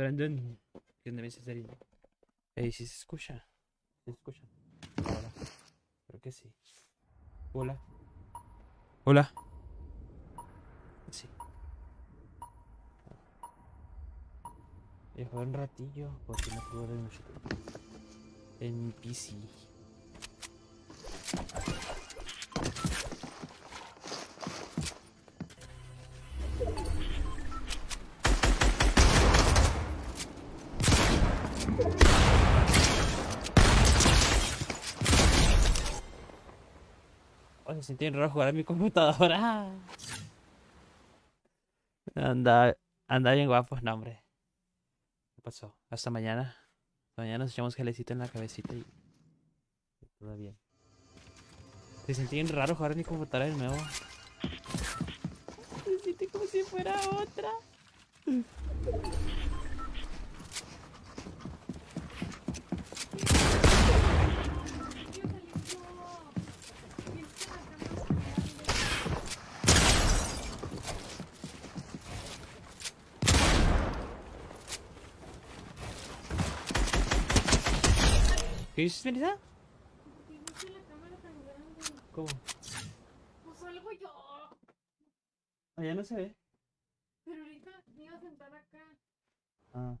Brandon, ¿qué onda me dice serio? Ey, si se escucha. ¿Se escucha? Hola. Creo que sí. Hola. Hola. Sí. Voy a jugar un ratillo porque no puedo ver mucho. En mi PC. Se siente bien raro jugar en mi computadora. Anda, anda bien guapo, no hombre. ¿Qué pasó? Hasta mañana. Mañana nos echamos gelecito en la cabecita y... todo bien. Se siente bien raro jugar en mi computadora de nuevo. Se siente como si fuera otra. ¿Qué dices, Melissa? ¿Cómo? Pues algo yo. Allá no se ve. Pero ahorita me iba a sentar acá. Ah.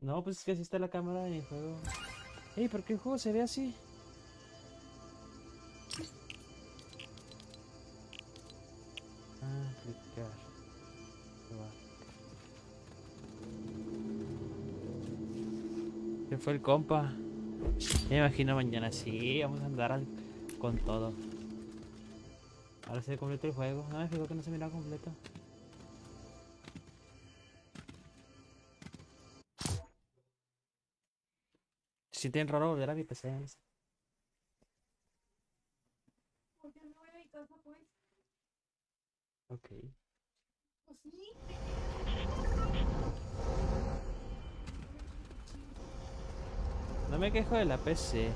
No, pues es que así está la cámara en el juego. Ey, ¿por qué el juego se ve así? Ah, clicar. Se fue el compa. Me imagino mañana sí, vamos a andar con todo. Ahora se completo el juego. No me fijo que no se mira completo. Se siente raro volver a mi PC. Ok. No me quejo de la PC.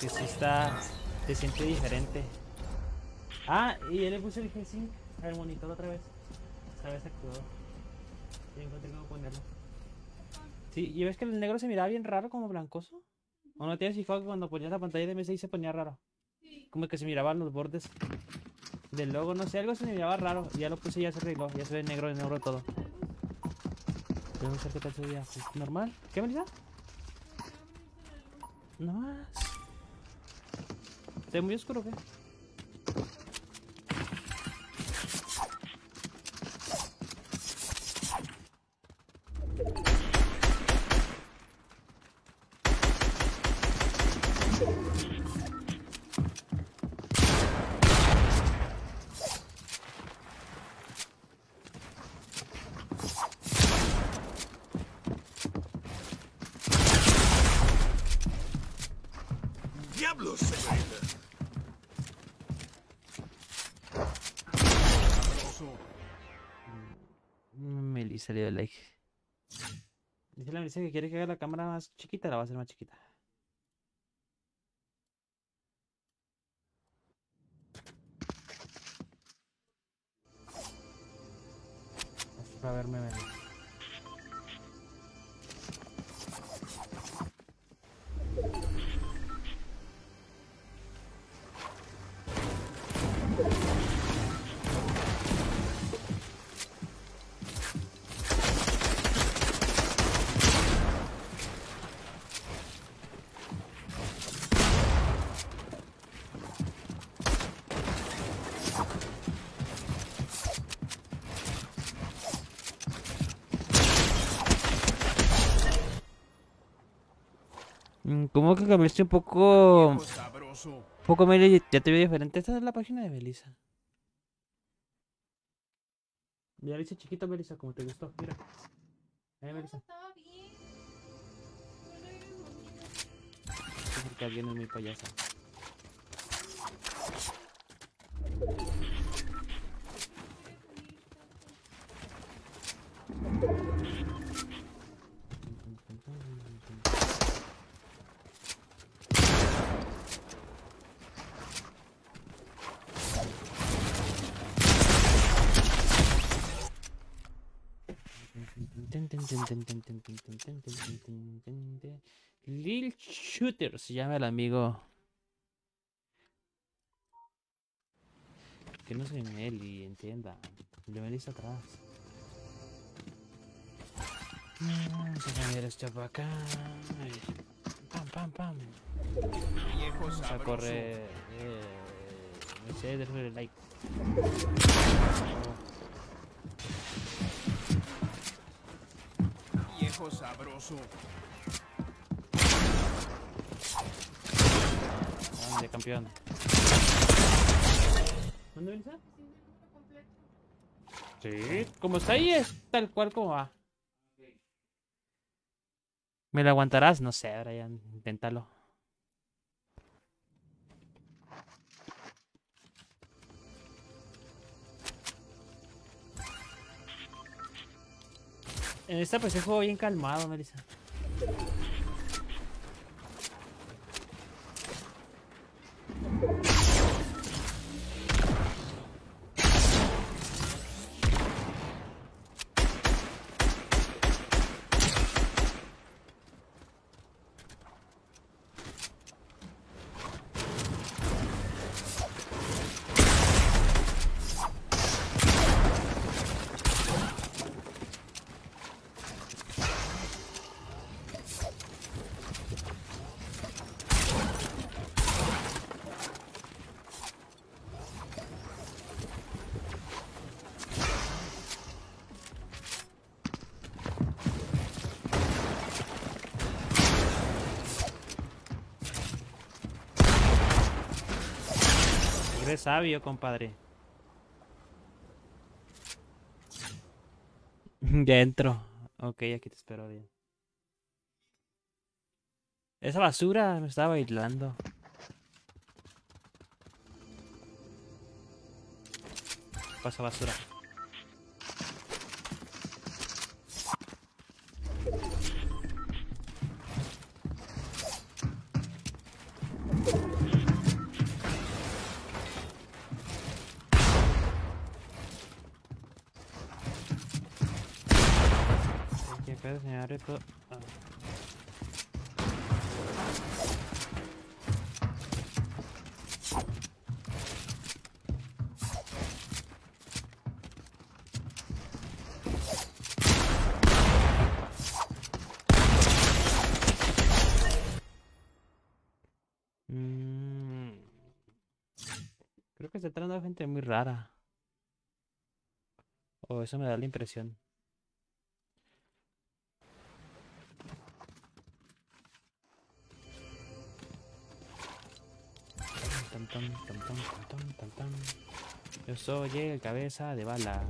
Que sí está. Se siente diferente. Ah, y ya le puse el G-Sync al monitor otra vez. Esta vez activó. Ya encontré cómo ponerlo. Sí, y ves que el negro se miraba bien raro como blancoso. ¿O no te has fijado que cuando ponías la pantalla de MSI se ponía raro? Sí. Como que se miraban los bordes del logo, no sé, algo se me miraba raro. Ya lo puse y ya se arregló, ya se ve negro de negro todo. Vamos a ver qué tal se veía. Normal. ¿Qué, Melissa? No más. ¿Está muy oscuro o qué? Dice que quiere que haga la cámara más chiquita, la va a hacer más chiquita. ¿Cómo que cambiaste un poco? Un poco, Meli, ya te veo diferente. Esta es la página de Melissa. Le hice chiquito, Melissa, como te gustó. Mira. Ahí, Melissa. estaba bien. Eres bonita. Es muy payasa. Lil Shooter se llama el amigo. Que no soy Meli, entienda. Meli está atrás. Vamos a cambiar esto para acá. Pam, pam, pam. Vamos a correr. Eh, no sé, déjale like. Viejo sabroso. Grande, campeón. ¿Dónde completo. Sí, como está ahí es tal cual como va. ¿Me lo aguantarás? No sé, Brian, inténtalo. En esta pues juego bien calmado, Melissa. Sabio, compadre. ya entro. Ok, aquí te espero bien. Esa basura me estaba bailando. Pasa basura. Mm. Creo que se trata de gente muy rara. O eso me da la impresión. Yo soy el cabeza de bala.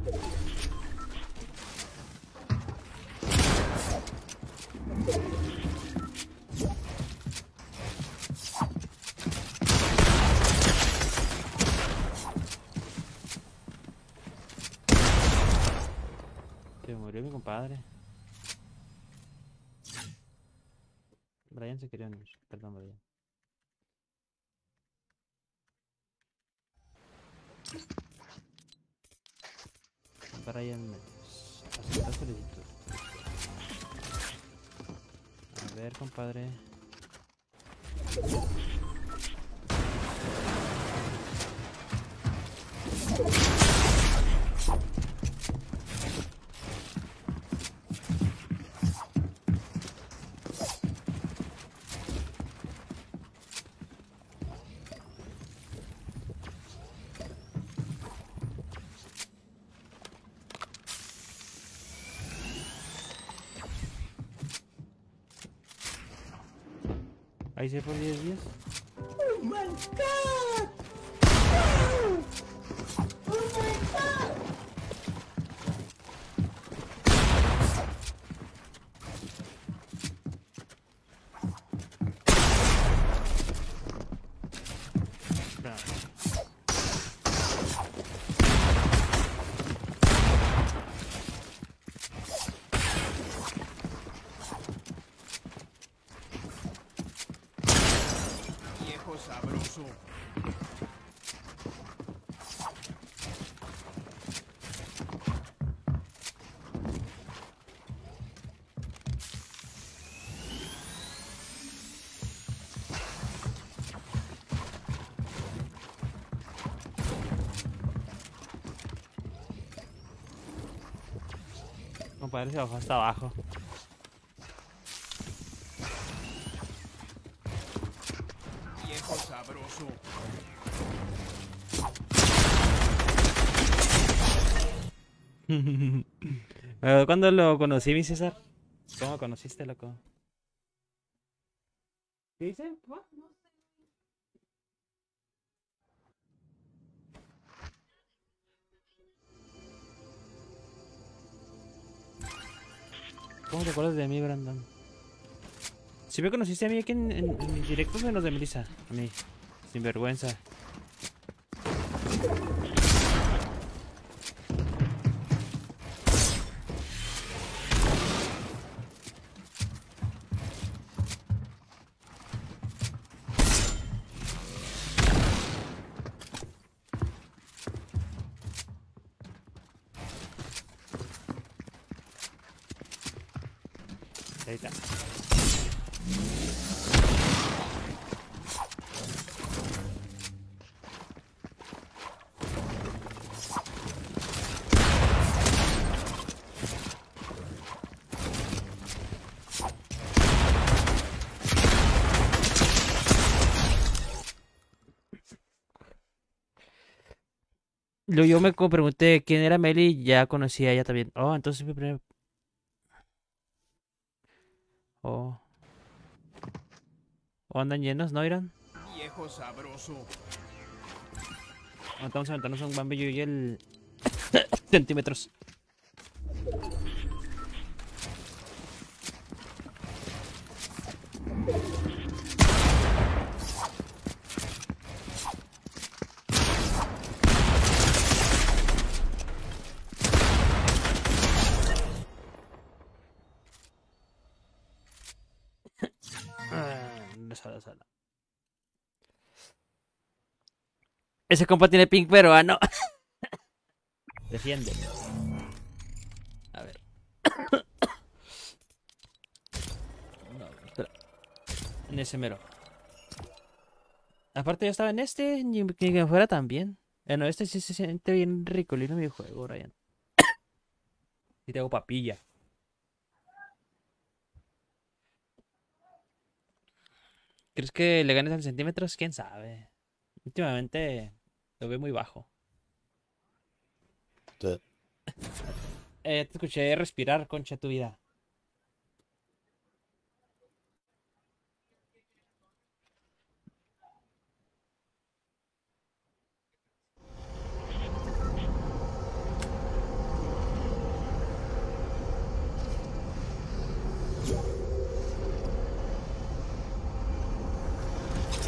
Aí você fazia isso. Oh my god! Compadre se bajó hasta abajo. Viejo sabroso. ¿Cuándo lo conocí, mi César? ¿Cómo conociste, loco? Si me conociste a mí aquí en, en, en en los de Melissa. A mí. Sin vergüenza. Ahí está. Luego yo me pregunté quién era Meli y ya conocí a ella también. Oh, entonces mi primer... Oh. ¿O andan llenos, no, Irán? Viejo sabroso. Vamos a aventarnos un Bambi yo y el... centímetros. Ese compa tiene pink peruano. Defiende. A ver. No, espera. En ese mero. Aparte yo estaba en este, ni que fuera tan bien. Bueno, este sí se siente bien ricolino mi juego, Ryan. Y te hago papilla. ¿Crees que le ganes al centímetros? ¿Quién sabe? Últimamente lo veo muy bajo. Sí. Eh, te escuché respirar, concha tu vida.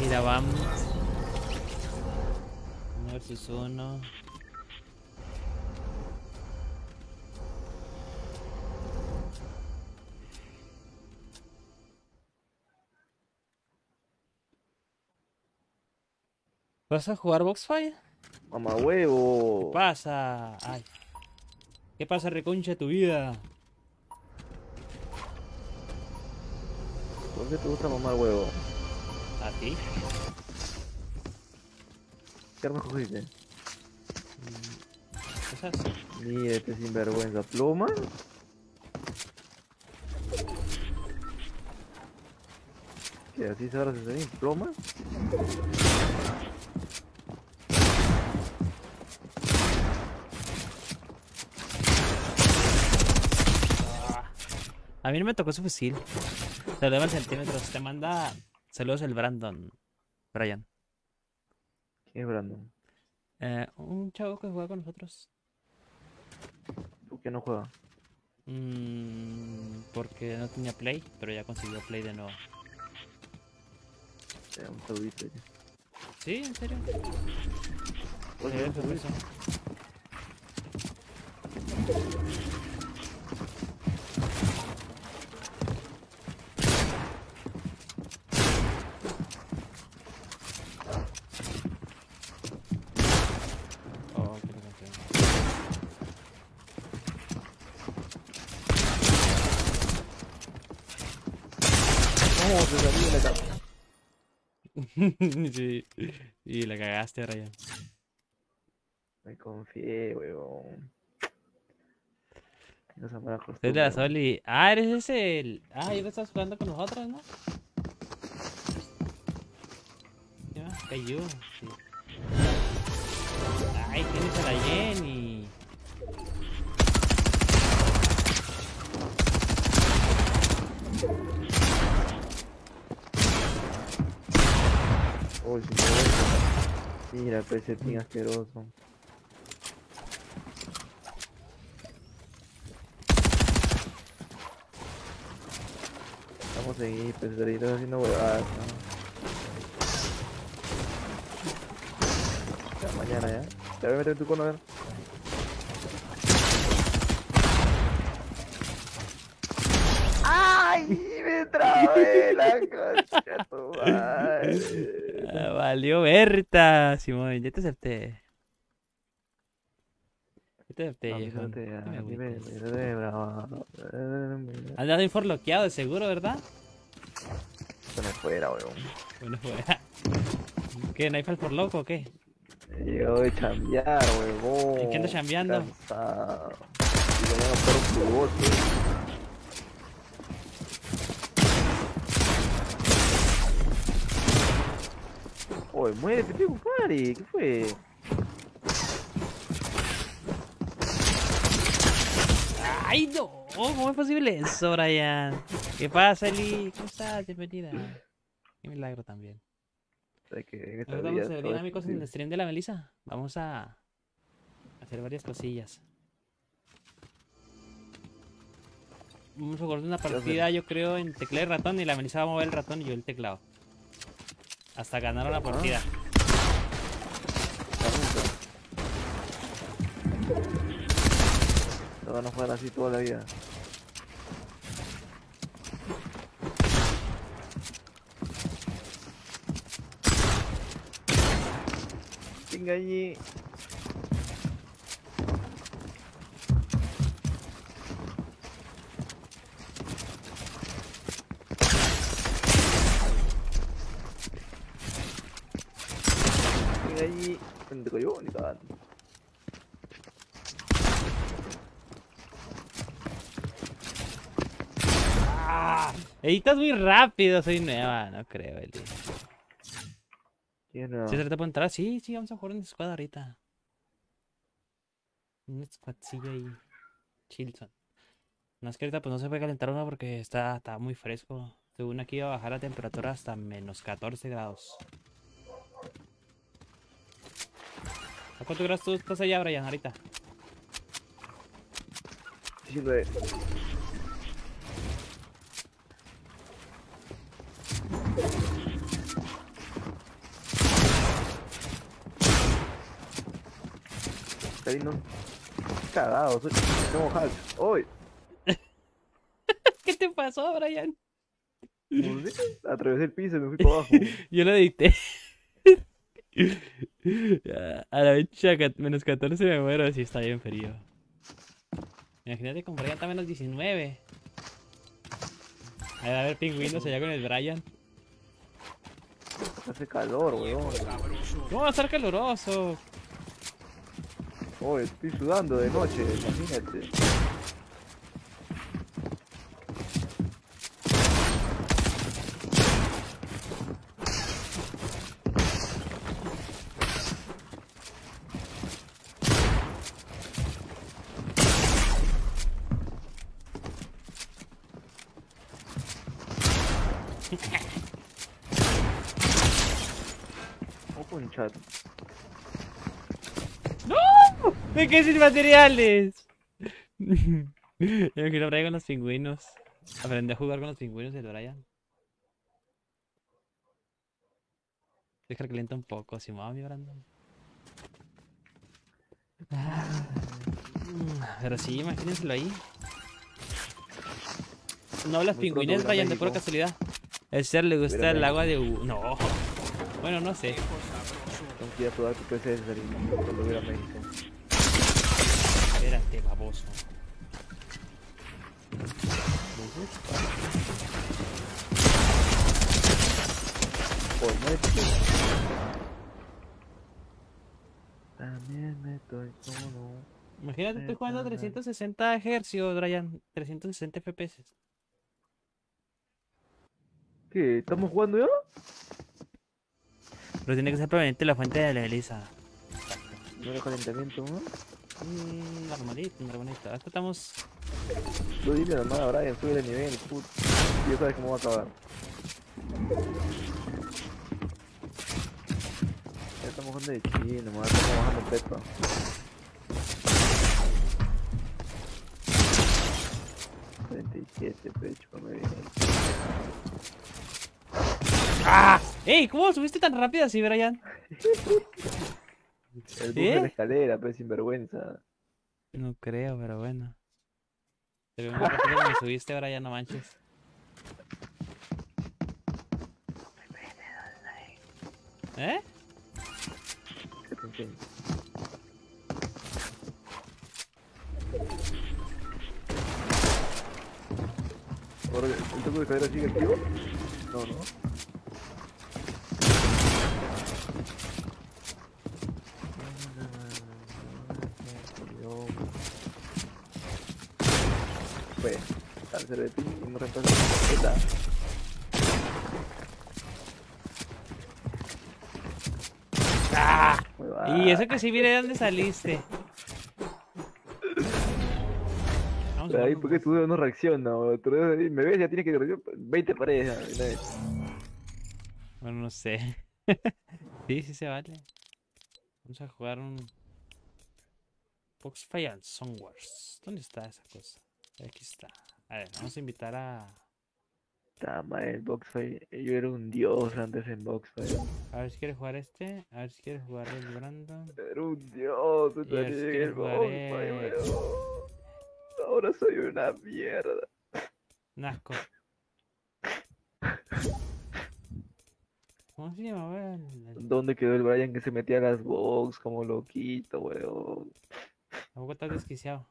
Mira, vamos. Versus uno. ¿Vas a jugar Boxfire? Mamá huevo. ¿Qué pasa? Ay. ¿Qué pasa, reconcha tu vida? ¿Por qué te gusta mamá huevo? ¿A ti? ¿Qué arma cogiste? Esas. Mira este sinvergüenza. ¿Pluma? ¿Qué así sabrás hacer? ¿Pluma? Ah. A mí no me tocó su fusil. Te lo en centímetros. Te manda saludos el Brandon. Brian. ¿Quién es Brandon? Eh, un chavo que juega con nosotros. ¿Tú qué no juega? Mm, porque no tenía play, pero ya consiguió play de nuevo. Eh, un saludito. ¿Sí? ¿En serio? Pues Eh, un pues saludito. eso. Oh, qué canción. ¿Cómo se salió de la casa? sí. Y la cagaste, Ryan. Me confié, huevón. No se me Soy de la Soli. Ah, eres ese. El... Ah, yo estás jugando con nosotros, ¿no? Ya, cayó. Sí. Ay, tienes a la Jenny. Uy, sí, me Mira, pues ese ping asqueroso. Vamos a seguir, pues ahorita haciendo huevadas, ¿no? Ya, mañana ya. Te voy a meter en tu cono, a ver. ¡Ay! Me trabé la concha tu madre. Ah, valió Berta, Simón. Ya te acepté. Ya te acepté, viejo. a Andado inforloqueado, seguro, ¿verdad? Me fuera, weón. Bueno, fuera. ¿Qué? ¿No hay por loco o qué? He llegado de chambear. ¿En qué andas chambeando? Cansado. Y mañana por tu Oye, muérete, pico, pare. ¿Qué fue? ¡Ay, no! ¿Cómo es posible eso, Brian? ¿Qué pasa, Eli? ¿Cómo estás? Bienvenida. Qué milagro también. Que vamos a en el stream de la Melissa. Vamos a hacer varias cosillas. Vamos a jugar una partida, yo creo, en teclado y ratón. Y la Melissa va a mover el ratón y yo el teclado. Hasta ganar una partida. No van a jugar así toda la vida. Venga allí. Venga allí. Cagando. ¡Ah! Editas muy rápido, soy nueva. No creo, Eli. ¿Sí se te puede entrar? Sí, sí, vamos a jugar en squad ahorita. Un squadcillo ahí. Chilson. No es que ahorita pues no se puede calentar uno porque está, está muy fresco. Según aquí va a bajar la temperatura hasta menos 14 grados. ¿A cuántos grados tú estás allá, Brian, ahorita? 19. Cariño, cagado, soy. ¡Uy! ¿Qué te pasó, Brian? No sé, Atravesé el piso y me fui para abajo. Yo lo edité. A la fecha, menos 14 me muero si está bien frío. Imagínate con Brian está menos 19. Ahí va a haber pingüinos allá con el Brian. Hace calor, weón. ¿Cómo va a estar caluroso? Uy, estoy sudando de noche, imagínate. Ojo en chat. ¡Me quedé sin materiales! Yo quiero Brian con los pingüinos. Aprendí a jugar con los pingüinos del Brian. Deja que calienta un poco, si mi Brandon. Ah, Pero sí, imagínenselo ahí. No hablas pingüines, Brian, de pura casualidad. A Esther le gusta el agua de... U- No. Bueno, no sé. Ir a probar tu PC de salir cuando voy a México. Espérate, baboso. Por. También me estoy solo. Imagínate, estoy jugando a Ajá. 360 Hz, Brian. 360 FPS. ¿Qué? ¿Estamos jugando ya? Pero tiene que ser proveniente de la fuente de la Elisa. No era calentamiento, ¿no? Mm, normalito, normalito. Hasta estamos. Tú dile a Brian, sube el nivel, put. Y ya sabes cómo va a acabar. Ya estamos jugando de chino, nomás estamos bajando y siete, pecho, me. ¡Ah! ¡Ey! ¿Cómo subiste tan rápido así, Brian? El bus ¿Sí? de la escalera, pues, sinvergüenza. No creo, pero bueno. Te veo muy rápido que me subiste, Brian, no manches. ¿Eh? Ahora, ¿El toque de escalera sigue activo? No, no. Fue cáncer de ti y me reemplazo con tarjeta. ¡Ah! Y eso que sí, mire de dónde saliste. Vamos Ahí, jugar ¿por qué un- tú no reacciona? tú Me ves, ya tienes que reaccionar 20 paredes. Bueno, no sé. sí, sí se vale. Vamos a jugar un. Foxfire and Songwars. ¿Dónde está esa cosa? Aquí está. A ver, vamos a invitar a. Mal el Boxfire. Yo era un dios antes en Boxfire. A ver si quieres jugar este. A ver si quieres jugar el Brandon. Era un dios. Y el weón. Ahora soy una mierda. Nasco. ¿Cómo se llamaba ¿Dónde quedó el Brian que se metía a las box como loquito, weón? Tampoco estás desquiciado.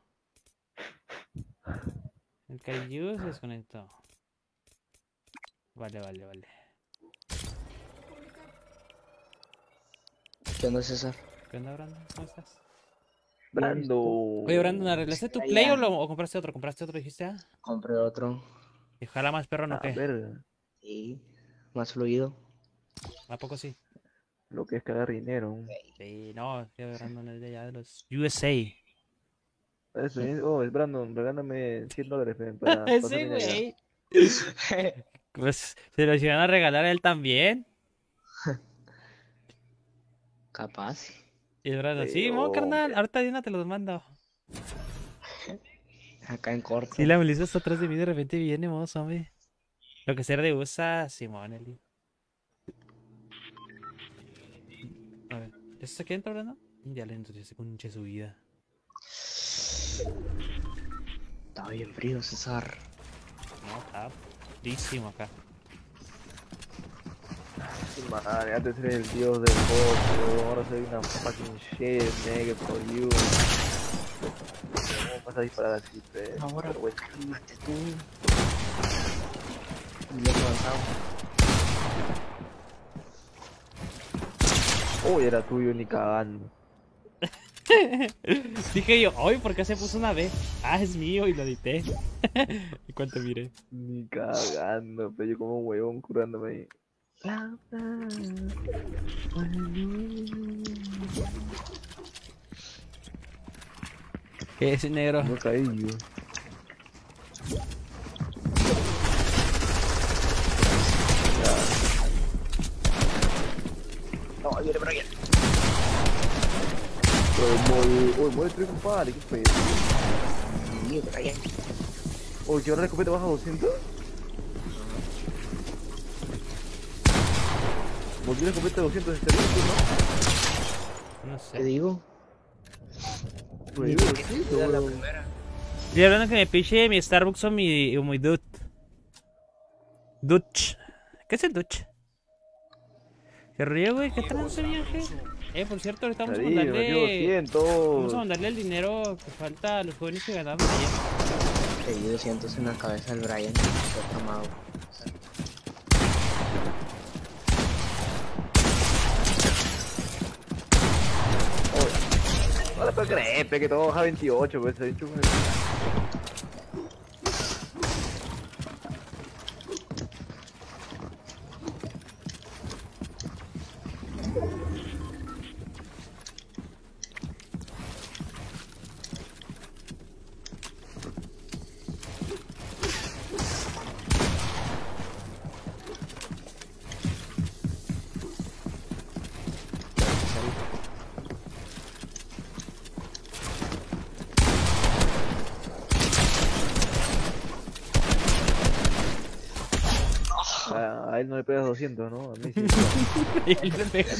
El Kaiju se desconectó. Vale, vale, vale. ¿Qué onda, César? ¿Qué onda, Brandon? ¿Cómo estás? Brando. Oye, Brandon, ¿arreglaste tu play o, lo, o compraste otro? ¿Compraste otro, dijiste? Ah? Compré otro. ¿Y jala más perro no A qué? ver, Sí. Más fluido. ¿A poco sí? lo que es cagar dinero. Sí, no, Brandon es de allá de los USA. Eso, es- oh, es Brandon, regálame 100 dólares para allá. güey. Pues se los iban a regalar a él también. Capaz. Y el Brandon, Sí, sí, mo, carnal, ahorita de una te los mando. Acá en corto. Sí, la Melissa está atrás de mí, de repente viene, mozo, hombre. Lo que sea de USA, Simón, Eli. A ver, ¿ya está aquí adentro, Brandon? Ya le entro, ya se conche su vida. Está bien frío, César. No, está frísimo acá. Madre, antes era el dios del weón, ahora soy una fucking shit, nigga, for you. ¿Cómo vas a disparar así, pe? Ahora, Vergüenza. cálmate tú. Y bien avanzado. Uy, era tuyo ni cagando. Dije yo, hoy, ¿por qué se puso una B? Ah, es mío y lo edité. y cuánto miré. Ni cagando, pero yo como un huevón curándome ahí. ¿Qué es negro? No caí yo. No, viene Brian. Pero muere, uy, muere tres compadre, qué pedo. Sí, Brian. Uy, que ahora la escopeta baja a 200. Volvió la escopeta a 200 este No ¿Qué sé. digo? ¿no? Pues, yo qué da la primera. Estoy hablando que me piche mi Starbucks o mi, o mi Dutch. Dutch. ¿Qué es el Dutch? ¿Qué río, güey? ¿Qué tal ese viaje? Eh, por cierto, ahorita vamos a mandarle... 200. Vamos a mandarle el dinero que falta a los jóvenes que ganaron ayer. Le di 200 en la cabeza del Brian. Tomado. ¿Cuánto crees? pe, Que todo baja 28, pues he dicho. A, a él no le pegas 200, ¿no? A mí sí. Y le pega.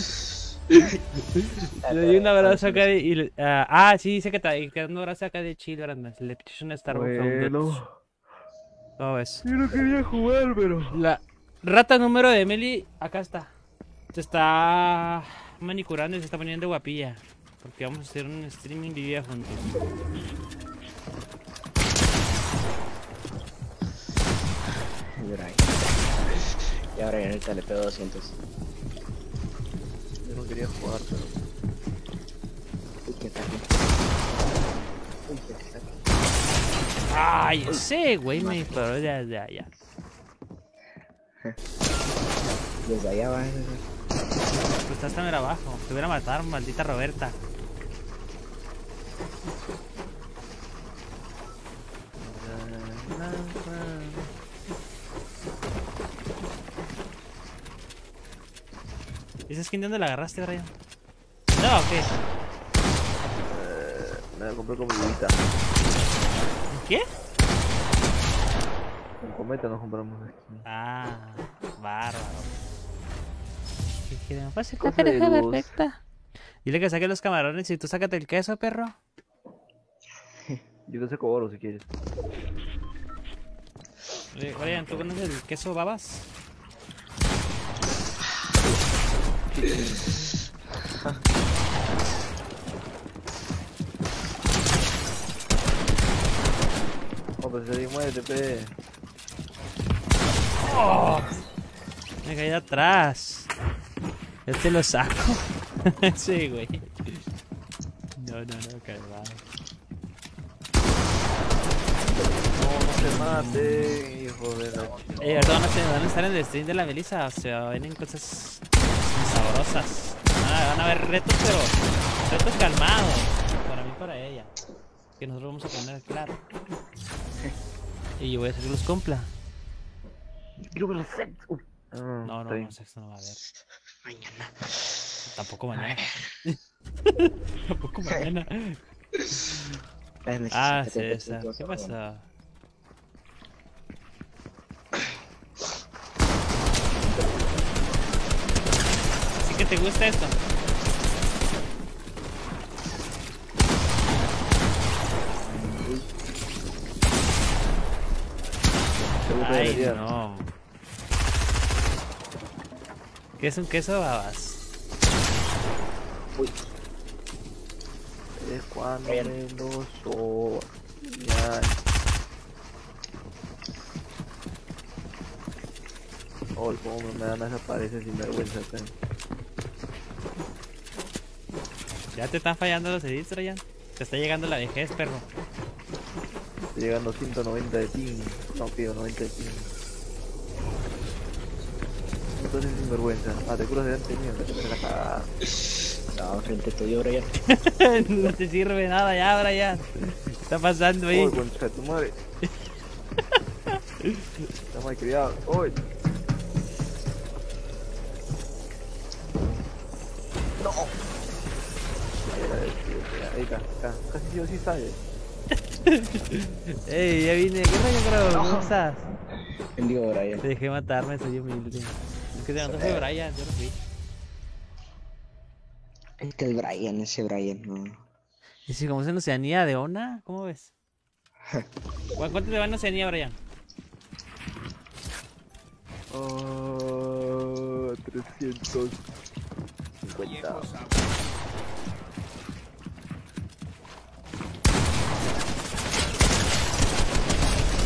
Le di un abrazo acá de. y ah, ah, sí, dice que que un abrazo acá de chill, Brandon. Le pichas un Starbucks. a un dude. bueno, ¿Cómo ves? yo no quería jugar, pero. La rata número de Emily, acá está. Se está manicurando y se está poniendo guapilla. Porque vamos a hacer un streaming de vida juntos. Y ahora ya ahorita le pego 200. Yo no quería jugar, pero. Uy, que está aquí. Uy, que está aquí. Ay, ese güey me paró ya, ya, ya. Desde allá va. Pues está hasta mera abajo. Te hubiera matar, maldita Roberta. ¿Esa skin de dónde la agarraste, Brian? No, ¿qué? Eh, me la compré con mi vida. ¿Qué? Con cometa nos compramos skin. Ah, bárbaro. ¿Qué quieren? Cosa de pareja perfecta. Dile que saque los camarones y tú sácate el queso, perro. Yo te saco oro si quieres. Oye, Brian, ¿tú conoces el queso babas? Oh, pues ahí muérete, pe. Me caí atrás. Yo te lo saco. sí, güey. No, no, no, calmado. No, no se mate, hijo de la Eh, ahorita van a estar en el stream de la Melissa. O sea, vienen cosas sabrosas. Van a, van a haber retos, pero retos calmados. Para mí y para ella. Que nosotros vamos a poner claro. Y yo voy a hacer que los cumpla. Quiero ver los sets. Uf. Ah, No, no, no, sexo no va a haber. Mañana. Tampoco mañana. Tampoco mañana. Ah, César. ¿Qué pasó? Que te gusta esto? ¿Te gusta Ay, no. ¿Qué es un queso babas? Es cuando Bien. me lo so... Ya. Oh, cómo me dan desaparece sin vergüenza, pe. Ya te están fallando los edits, Ryan. Te está llegando la vejez, perro. Estoy llegando a 190 de ping. No, pido 90 de ping. Entonces sin vergüenza. Ah, te curas delante mío, que te metes la cagada. No, frente tuyo, Brian. no te sirve nada ya, Brian. ¿Qué está pasando ahí? Uy, concha de tu madre. Está mal criado. Uy. No. Está. Casi sí o sí sale. Ey, ya vine. ¿Qué rollo, bro? ¿Cómo estás? Bendigo, Brian. Te dejé matarme, soy humilde. Es que te mandó fue Brian, yo no fui. Es que el Brian, ese Brian, no. Y si como es en Oceanía de Ona, ¿cómo ves? ¿Cu- ¿Cuánto te va en Oceanía, Brian? Oh, 350.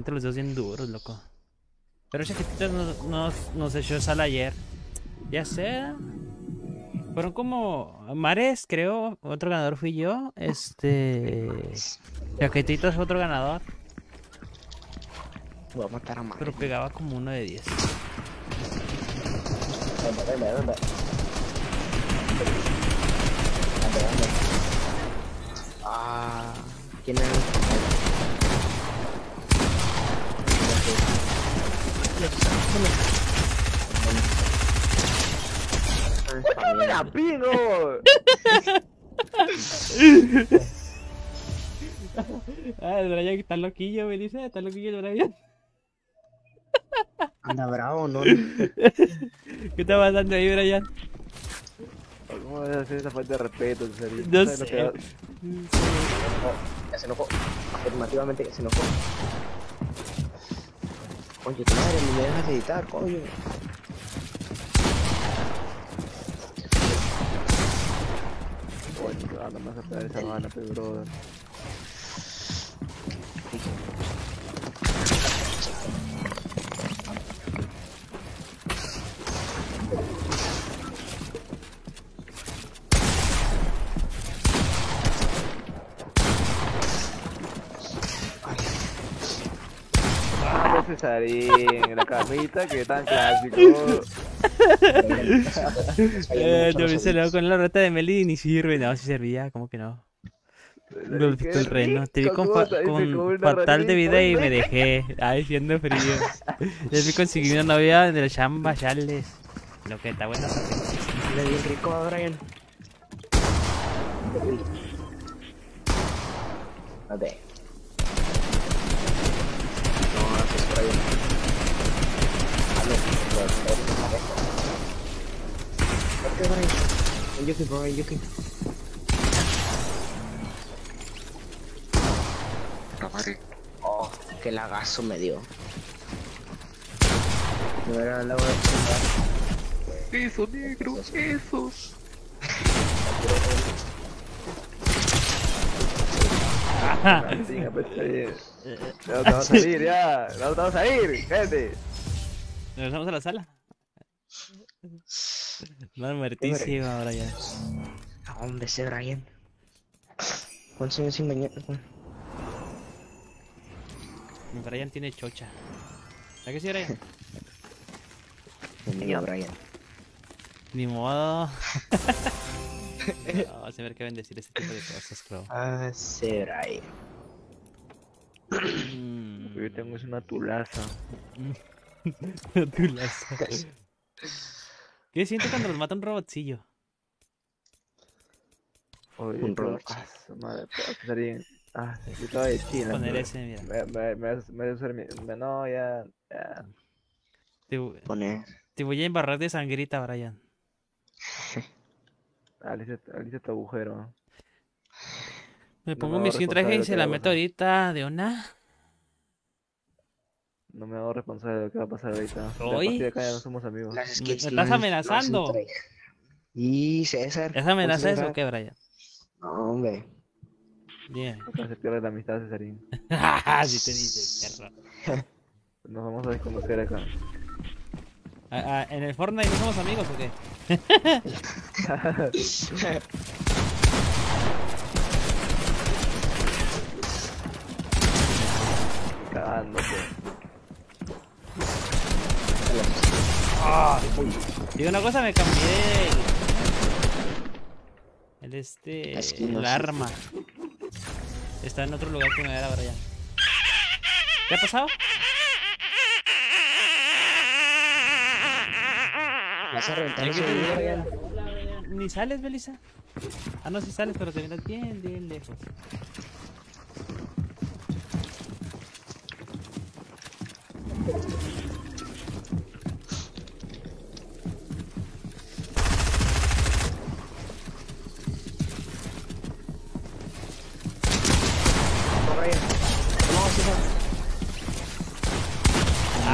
siento los dedos bien duros, loco. Pero chiquititos nos, nos, nos echó sal ayer. Ya sé. Fueron como Mares, creo. Otro ganador fui yo. Este. Chaquetitos, otro ganador. Voy a matar a Mario. Pero pegaba como uno de 10. Venga, venga, venga. Ande, ande. Ah, ¿quién es? ¡Mira, pino! Ah, el Brian está loquillo, me dice. Está loquillo el Brian. Anda bravo, ¿no? ¿Qué está pasando ahí, Brian? ¿Cómo debe hacer esa falta de respeto, en serio? No ¿Sabes lo sé. que se enojó. Afirmativamente que se enojó. Oye, madre, ni me dejas editar, coño. Coño, que banda más a pegar esa banda, pe, brother. Cesarín, la camita que tan clásico. Eh, yo luego con la reta de Meli y ni sirve. No, si servía, ¿cómo que no? Golpecito el reno. Te vi con, fa- con fatal de vida y me dejé. Ay, siendo frío. Ya me conseguí una novia en el chamba, Charles. Lo que está bueno. Le di rico a Brian. A ver. ¿Por qué Brian? En Yuki, bro, en Yuki. Oh, qué lagazo me dio. Me hubiera dado Eso, negro, eso. Ya nos vamos a salir, ya. Ya nos vamos a ir, gente. Regresamos a la sala. No, muertísima ahora ya. ¿A dónde ese Brian? ¿Cuántos años sin bañar? Mi Brian tiene chocha. ¿A qué sí, Brian? Bienvenido, Brian. Ni modo. no, siempre hay que bendecir ese tipo de cosas, bro. Ah, ese Brian. Mm. Yo tengo es una tulaza. Tu lazo. ¿Qué siento cuando los mata un robotcillo? Oye, Un robot. ah, madre, pero. Ah, yo estaba de China. Poner ese, mira. Me, me, me, me No, ya. ya. Te, Poner. te voy a embarrar de sangrita, Brian. Alicia, Alicia tu agujero. Me pongo mi skin traje y se la meto ahorita de una. No me hago responsable de lo que va a pasar ahorita. Hoy. de acá ya no somos amigos. Las Me- estás amenazando. Y César. ¿Es amenaza ¿cuántos eso o qué, Brian? No, hombre. Bien. Acá se pierde la amistad, Cesarín. Así te dice, perro. Nos vamos a desconocer acá. Ah, ah, ¿En el Fortnite no somos amigos o qué? Cagándote. Digo una cosa, me cambié el. El este. La no El sé. arma. Está en otro lugar que me era Brian. ¿Qué ha pasado? Vas a reventar que video. Ni sales, Belisa. Ah, no, sí sales, pero te vienes bien, bien lejos.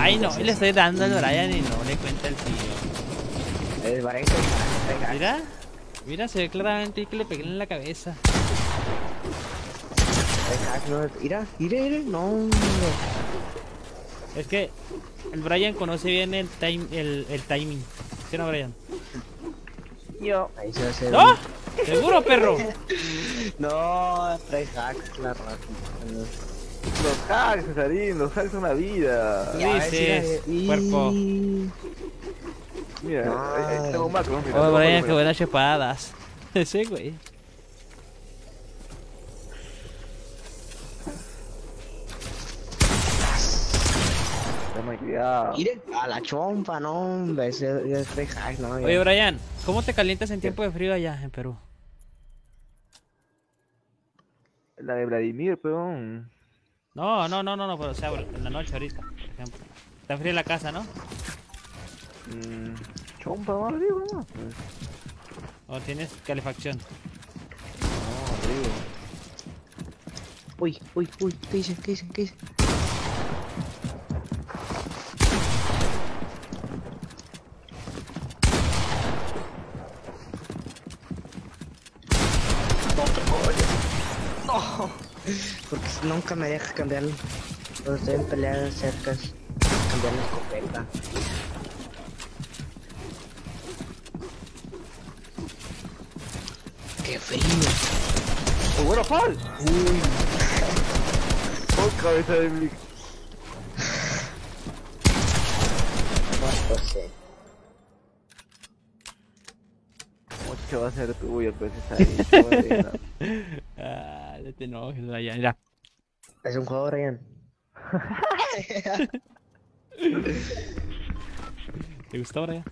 Ay, no, le estoy dando al Brian y no le cuenta el tío. El Brian. Mira, mira, se ve claramente que le pegué en la cabeza. Mira, mira, mira. No. Es que el Brian conoce bien el, time, el, el timing. ¿Sí o no, Brian? Yo. Ahí se va a hacer. ¡No! ¿Seguro, perro? No, trae hack, la rata. Los hacks, Cesarín, los hacks son la vida. Dices, cuerpo? Mira, No. ahí, ahí tengo un macro. Mira, Oh, Brian, qué buenas chupadas. Ese, güey. Mire, a la chompa, no, hombre, ese ese hack, no. Oye. Brian, ¿cómo te calientas en tiempo de frío allá en Perú? La de Vladimir, peón. No, no, no, no, no, pero o sea, en la noche ahorita, por ejemplo. Está fría la casa, ¿no? Mm, chompa, no. Pues, O tienes calefacción. no, digo. Uy, uy, uy, ¿qué dice? ¿Qué dice? ¿Qué dice? No, porque nunca me deja cambiarlo. Cuando estoy en peleas cercas, cambiar la escopeta. ¡Qué frío! ¡Oh, bueno, fall! Uy, ¡Oh, cabeza de mi! Mucho va a ser tuyo, pues, Cesarín. bueno. Ah, no te enojes, Brian. Mira, Es un juego, Ryan. ¿te gustó, Brian?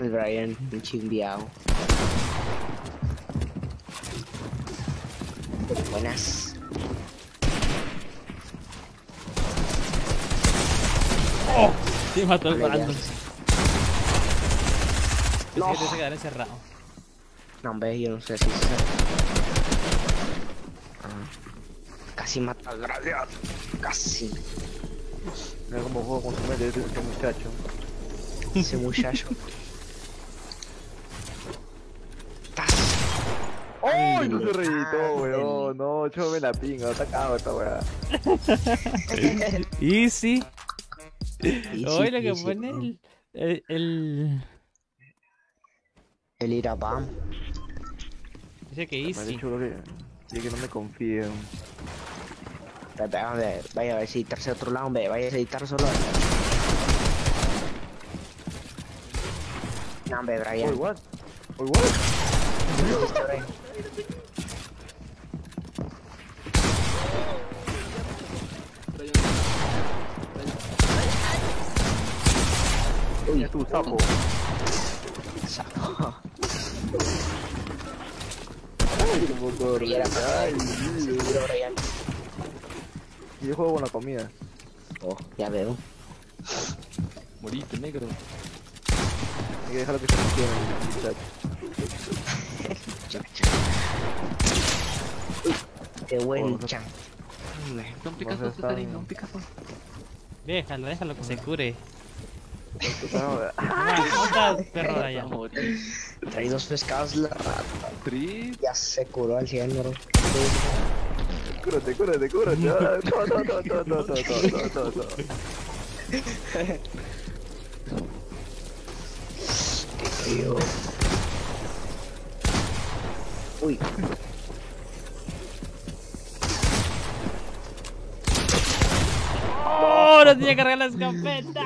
El Brian, un chimbiao. Buenas. Sí, mató el Vale, Brandon. No. Es que te quedar encerrado. No, hombre, yo no sé si se... Ah, Casi mata al Brian. Casi. Mira cómo juego con su mente este este muchacho. Ese muchacho. ¡Ay, no se reeditó, weón! No, chúpame la pinga, está cagado esta weá. Easy. Easy, Hoy lo que easy. pone el. El. el... El Irabam. Dice que Me ha easy. dicho lo que... Dice que no me confíen. Vaya a vaya editarse a otro lado, hombre. Vaya a editar solo. No, hombre, ¡Oh, Brian. what! ¡Oh, what! Uy, Es tu sapo. sapo. Ay, yo juego con la comida. Oh, ya veo. Morite, negro. Hay que dejar la pistola en Qué buen chan. Picafo, déjalo, déjalo que se cure perro de allá. Traí dos pescados la rata. Tri. Ya se curó al cielo, bro. Cúrate, cúrate, cúrate. No, no, no, no, no, no, no, no. Qué frío. Uy. ¡Oh! ¡No tenía que cargar la escopeta!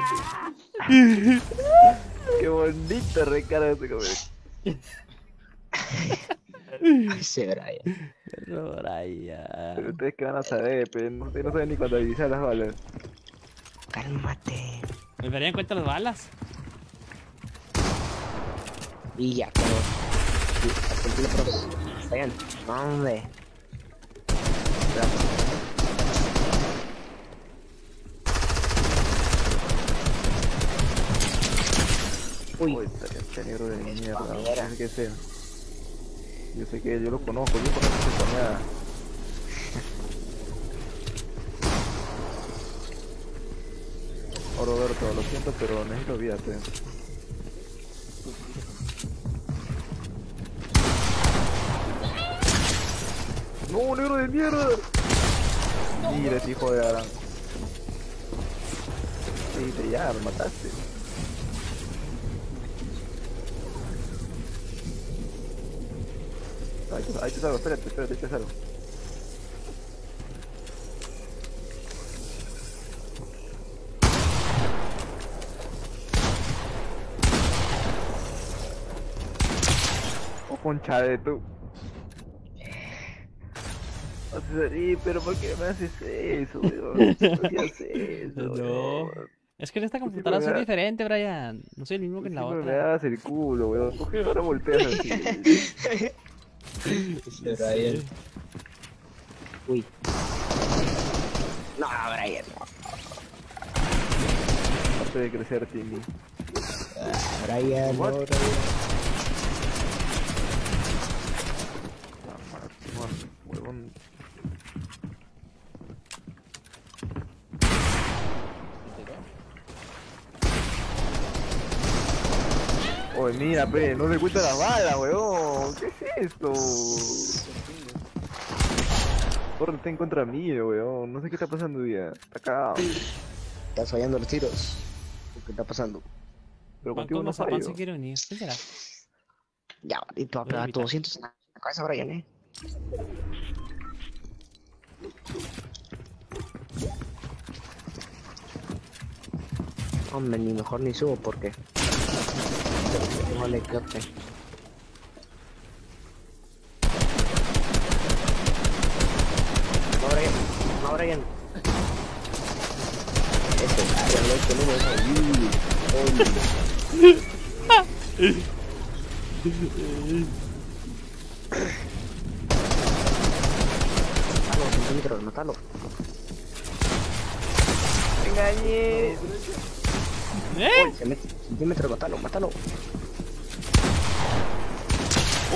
Qué bonita recarga este cabrón. ese Brian. Brian. Pero ustedes que van a saber, pero no, saben ni avisar las balas. Cálmate. ¿Me darían cuenta las balas? Y ya, pero. Pros. Brian, no, hombre. Uy. Este negro de mierda, no que sea. Yo sé que yo lo conozco, yo conozco esa nada. Oh, Roberto, lo siento, pero necesito olvídate. ¡No, negro de mierda! Mira hijo de Aran. Sí, te ya, lo mataste. Ahí te, ahí te salgo, espérate, espérate, ahí te salgo. Oh, concha de. Sí, pero ¿por qué me haces eso, weón? ¿Por qué haces eso? No. Es que en esta Tú computadora soy diferente, Brian. No soy el mismo que en la Siempre me otra. das el culo, weón. ¿Por qué ahora volteas así? Brian. Uy. No, Brian. Parte de crecer, Timmy. Brian, no? Brian. Ah, huevón. Oye, mira, pe, no le cuenta las balas, weón. ¿Qué es esto? Corre, está en contra mío, weón. No sé qué está pasando día. Está cagado. Estás fallando los tiros. ¿Qué está pasando? Pero contigo con no fallo. se quiere unir. Ya, va a pegar invitar. 200 en la cabeza, Brian, eh. Hombre, ni mejor ni subo porque. No le capte. No, Brian. No, Brian. Este, Brian, lo que no me deja. Matalo, centímetros, matalo. Engañé. ¿Eh? Se mete centímetros, matalo, matalo.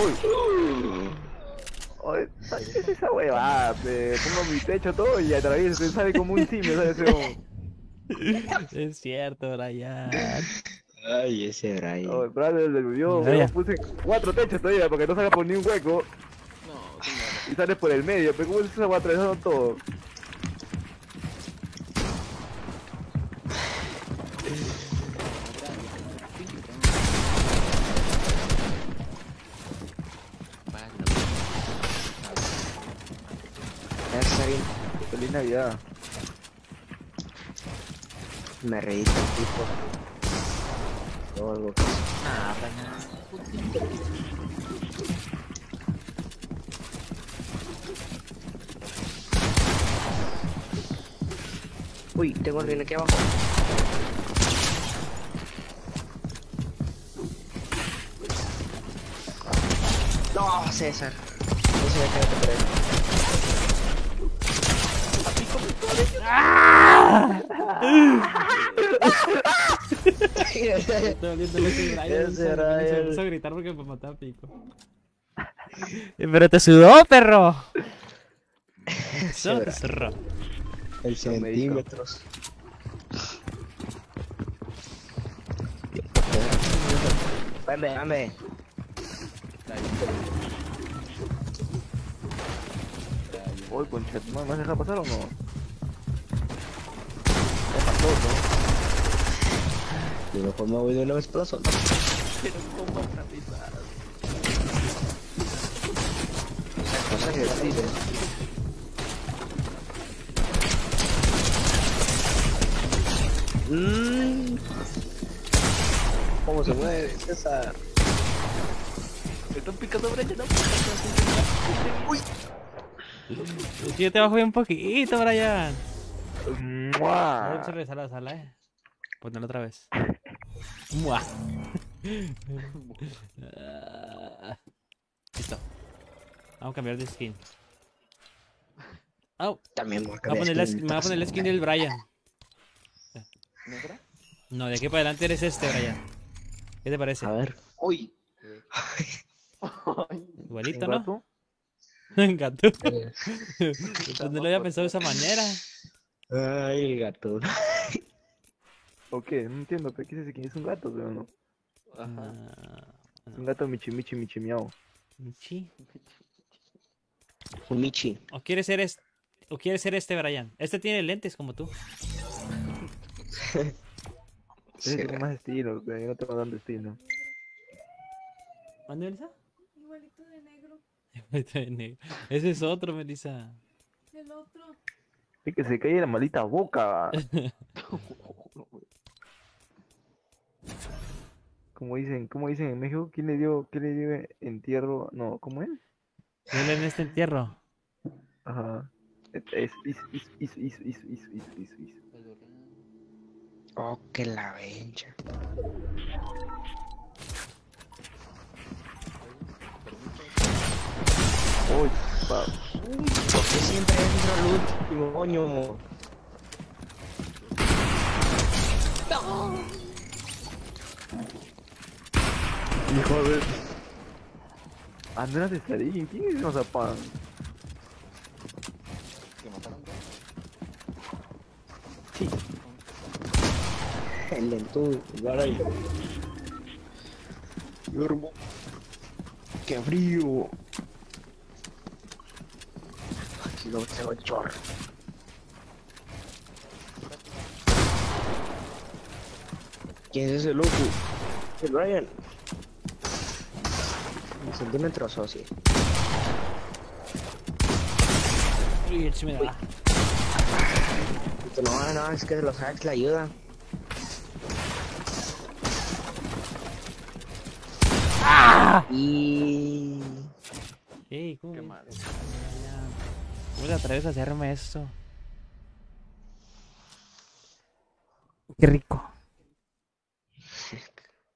Uy. Oye, ¿qué es esa huevada? Pongo mi techo todo y atravieso, se sale como un simio, ¿sabes? Es cierto, Brian. Ay, ese Brian. Oh, brother, yo, Ya, ya. yo puse cuatro techos todavía para que no salga por ni un hueco y sales por el medio, pero ¿cómo es esa hueá atravesando todo? Feliz Navidad. Me reí del tipo. O algo que Ah, Brian. Uy, tengo alguien aquí abajo. No, César. No se quedado por ahí. Estoy doliendo el ese Brian. Ese no sé, Brian. Se puso a gritar porque me mataba pico. Pero te sudó, perro. El centímetros. Vame, vame. Uy, concha, ¿me vas a dejar pasar o no? ¿No? Yo mejor me voy de una vez plazo, ¿no? Cosa que sí, ¿eh? Mmm. ¿Cómo se mueve, César? Me están picando brecha, no que yo te bajé un poquito, Brian. ¡Mua! Vamos a regresar a la sala, eh. Ponelo otra vez. Mua. Listo. Vamos a cambiar de skin. Au, También voy a me voy a cambiar poner la, skin, sk- me voy a poner la skin del Brian. No, de aquí para adelante eres este, Brian. ¿Qué te parece? A ver. Uy. Igualito, ¿En ¿no? gato? Gato. Pues no lo había pensado de esa manera. Ay, el gato. ¿O qué? No entiendo, pero ¿qué es ese? ¿Quién es un gato, pero no? Ajá. Es un gato michi michi michi miau. Michi. Un Michi. ¿O quieres ser este? ¿O quieres ser este, Brian? Este tiene lentes como tú. Ese tiene más estilo, pero yo no tengo tanto estilo. ¿Dónde, Melissa? Igualito de negro. Ese es otro, Melissa. El otro. Es que se cae la maldita boca. como dicen, como dicen en México, ¿quién le dio, quién le dio entierro? No, ¿cómo es? ¿Quién en este entierro? Ajá. Es, is, is, is, is, Oh, que la vencha. Oh, pa- ¿Por qué siempre entro al último, coño? hijo de... Andrés de Sarín, ¿quién es Mazapán? ¿Que mataron? El lentudo, caray. Duermo. ¡Qué frío! lo tengo el chorro. ¿Quién es ese loco? El Ryan. Un centímetro socio. Uy, él sí me da. Uy. No, no, es que los hacks le ayudan. ¡Ah! Y... Hey. Qué malo. ¿Cómo te atreves a hacerme esto? Qué rico.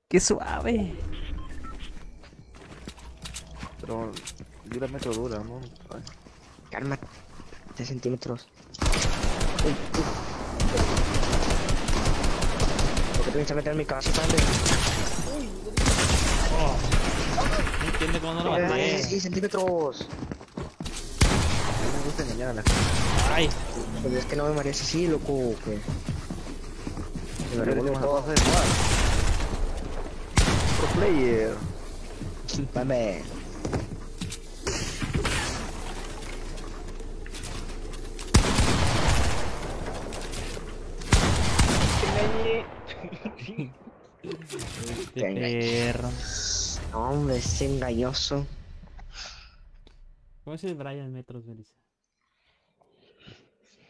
Qué suave. Pero yo la meto dura, ¿no? Ay, Cálmate. 3 centímetros. ¿Por qué te viniste a meter en mi casa, padre? Oh. No entiendo cómo no lo maté. 10 centímetros. ¿eh? Ay. Pues es que no me mareas así, loco. Que... Me todo hacer mal. Pro player. Hombre, es engañoso. ¿Cómo es el Brian Metros, Melissa?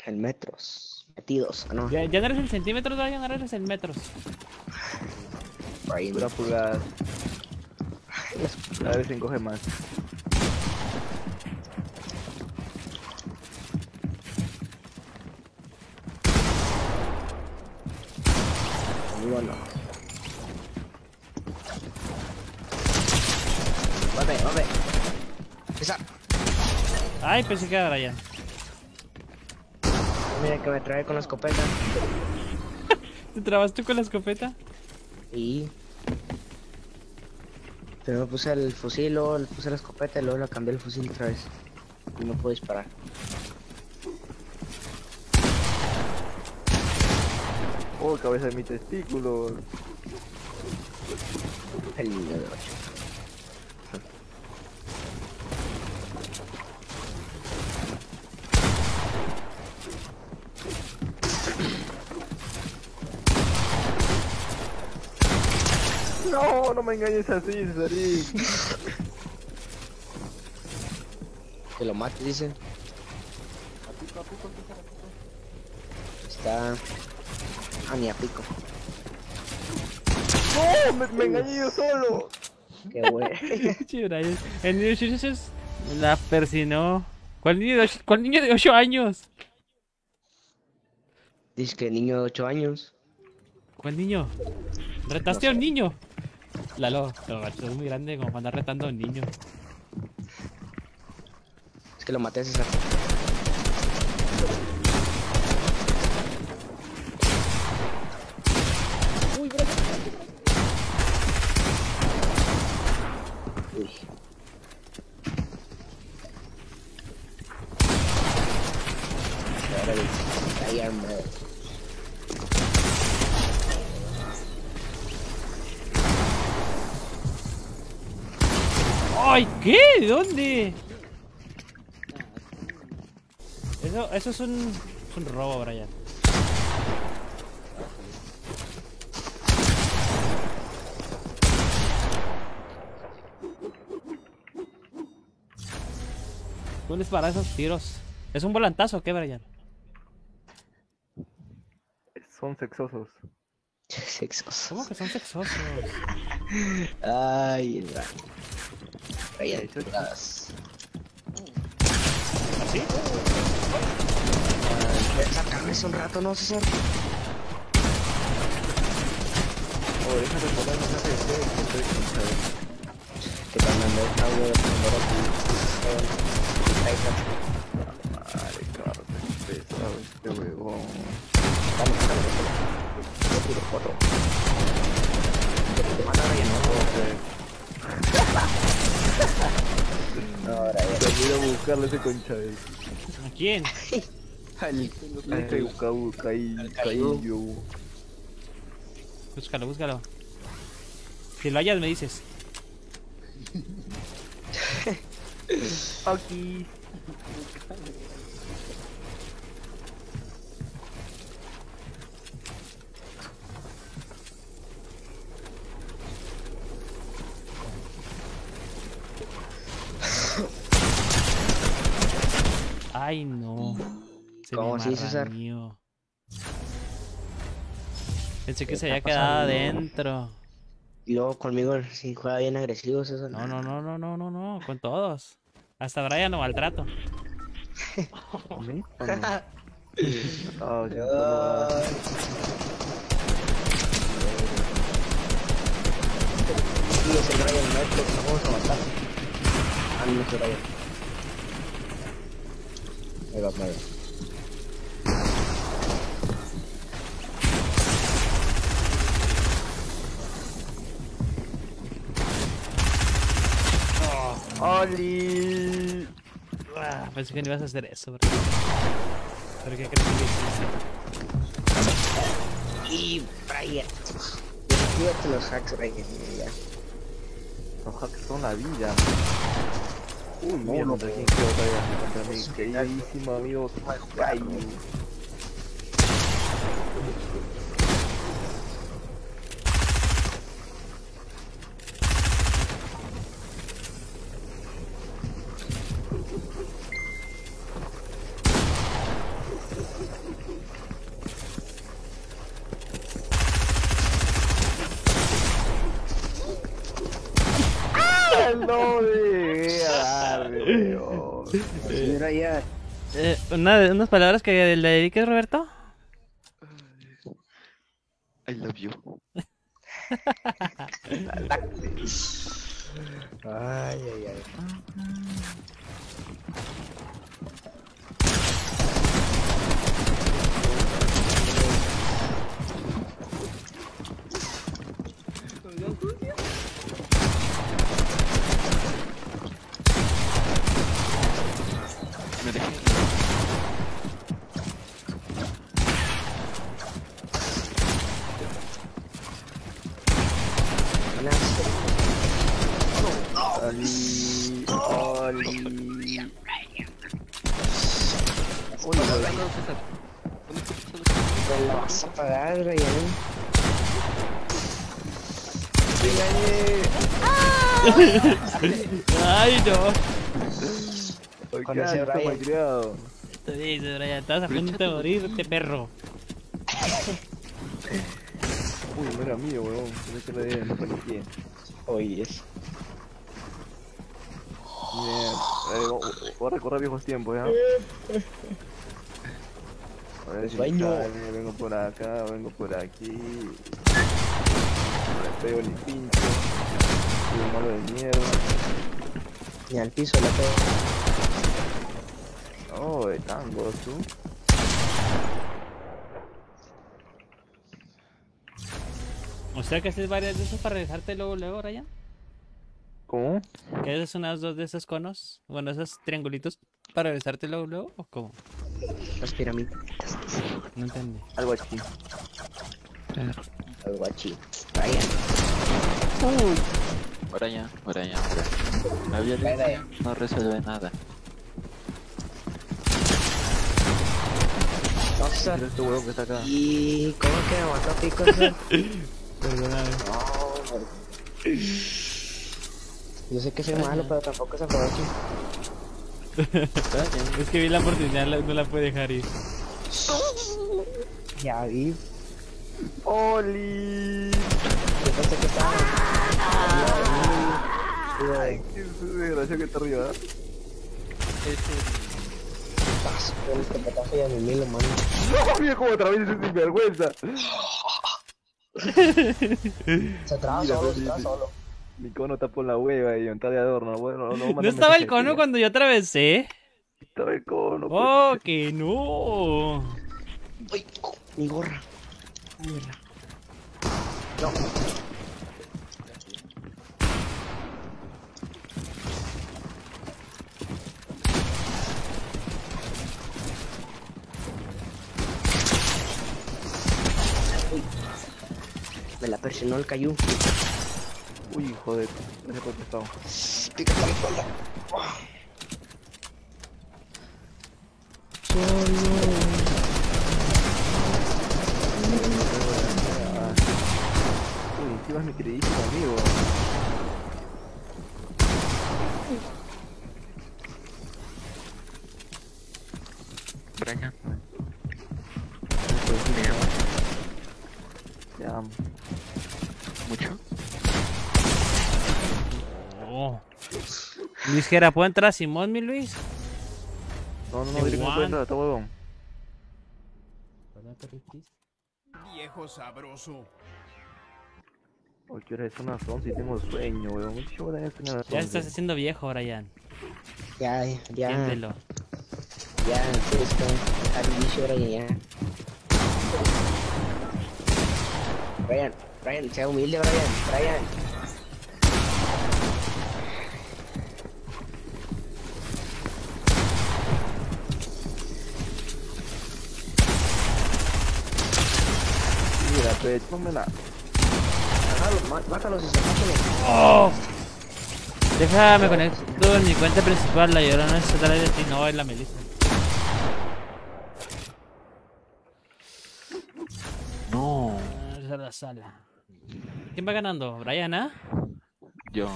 El metros. Metidos. No. Ya, ya no eres en centímetros, Brian, ahora eres en metros. Brian. Dura pulgadas. Cada vez se encoge más. Muy bueno. Vale, vale. Esa. Ay, pensé que era Brian. Que me trae con la escopeta. ¿Te trabaste con la escopeta? Y. Primero puse el fusil, luego le puse la escopeta y luego le cambié el fusil otra vez. Y no puedo disparar. Oh, cabeza de mi testículo. El niño de 8. No, no me engañes así, Cesarín. Que lo mate, dice. Está. Ah, ni a pico. No, me, me engañé yo solo. Qué Brian. El niño de 8 años la persinó. ¿Cuál niño de 8, cuál niño de 8 años? Dice que niño de 8 años. ¿Cuál niño? ¿Retaste a un niño? Lalo, lo es muy grande como para andar retando a un niño. Es que lo maté, César. Uy. Ahora el Iron Man. ¡Ay, qué! ¿De dónde? Eso, eso es un, es un robo, Brian. ¿Dónde dispara esos tiros? ¿Es un volantazo o qué, Brian? Son sexosos. Sexos. ¿Cómo que son sexosos? Ay, el Eso es- las- ¿Así? Sacarme un rato, ¿no, César? Oh, déjate poner un mensaje de texto, estoy cansado. Que el audio de aquí. Madre, cabrón, qué pesado este huevón. Dale. Yo tiro foto. Te ¿no? Voy a buscarle ese concha de... ¿A quién? Al- Este caillo. Búscalo, búscalo. Si lo hallas, me dices. Aquí. Ay, no. Se me ¿Cómo así, César? Pensé que ¿Qué se había quedado adentro. Y luego conmigo si juega bien agresivo, César. No, no, no, no, no, no, no. Con todos. Hasta Brian lo maltrato. ¿A mí? ¿O no? Ya, Ay. Sí, es el Brian vamos a matar. Ah, no es Brian. Ahí va, Brian. ¡Oli! Ah, pensé que no ibas a hacer eso, Brian. ¿Pero qué crees que hiciste? Y Brian. Desactívate los hacks, Brian. Los hacks son la vida. Uy, No, mira no contra puedo. quién quedó todavía. Contra mi queridísimo amigo Caillo. ¡Ah, No de darle, weón. Brian. Eh, una, unas palabras que le dediques, Roberto. I love you. Ay, ay, ay. Pagar, Brian. Ay, no. Con ese Brian. Te dices, Brian, estás a punto de morirte, perro. Uy, no era mío, weón. No se le no paniqué. Oye, es. Mierda. Eh, vo- Voy a recordar viejos tiempos, ¿ya? A ver si me Sueño. sale, vengo por acá, vengo por aquí. Le pego ni pincho. Soy un malo de mierda. Ni al piso la pego. Oh, de tango, tú. O sea que haces varias de esas para regresarte luego, luego, Brian. ¿Cómo? ¿Que haces unas dos de esos conos? Bueno, esos triangulitos para regresarte luego, luego, o cómo? Las piramitas. No entendí. Algo así. Algo así. Brian. Uy, Ahora ya, ahora ya, ahora. La violencia no resuelve nada. No. Mira este huevón que está acá. ¿Y cómo que me mató a pico? Perdóname. Yo sé que soy malo, pero tampoco se aprovecha. Es que vi la oportunidad, no la puede dejar ir. Ya vi. ¡Oli! Yo pensé que estaba. Ay, qué desgracia que está arriba. Paso, el mi mil, mano. ¡No, viejo! Otra vez ese sinvergüenza. Se traba solo, se traba solo. Mi cono está por la hueva y está de adorno. Bueno, no, ¿No estaba el cono cuando yo atravesé? Estaba el cono. pues. ¡Oh, que no! Uy, mi gorra. Mierda. No. Uy. Me la presionó el cayú. Uy, joder. Ese contestado. Pícate la espalda. Uy, encima es mi queridísimo amigo. Luis Gera, ¿puedo entrar a Simón, mi Luis? No, no, Qué no, dile que no puede entrar, está huevón. Viejo sabroso. Hoy ¿qué hora es? Son las 11 y tengo sueño, weón. Ya 11. estás haciendo viejo, Brian. Ya, ya. Siéntelo. Ya, inicio ahora ya. Brian, Brian, sea humilde, Brian, Brian. Pues, pónmela. Mátalo, má- mátalos y se ¡Oh! Déjame conecto en mi cuenta principal, la llorona es atrás de ti, no es la Melissa. No, Ah, esa es la sala. ¿Quién va ganando? ¿Brian, ah? yo,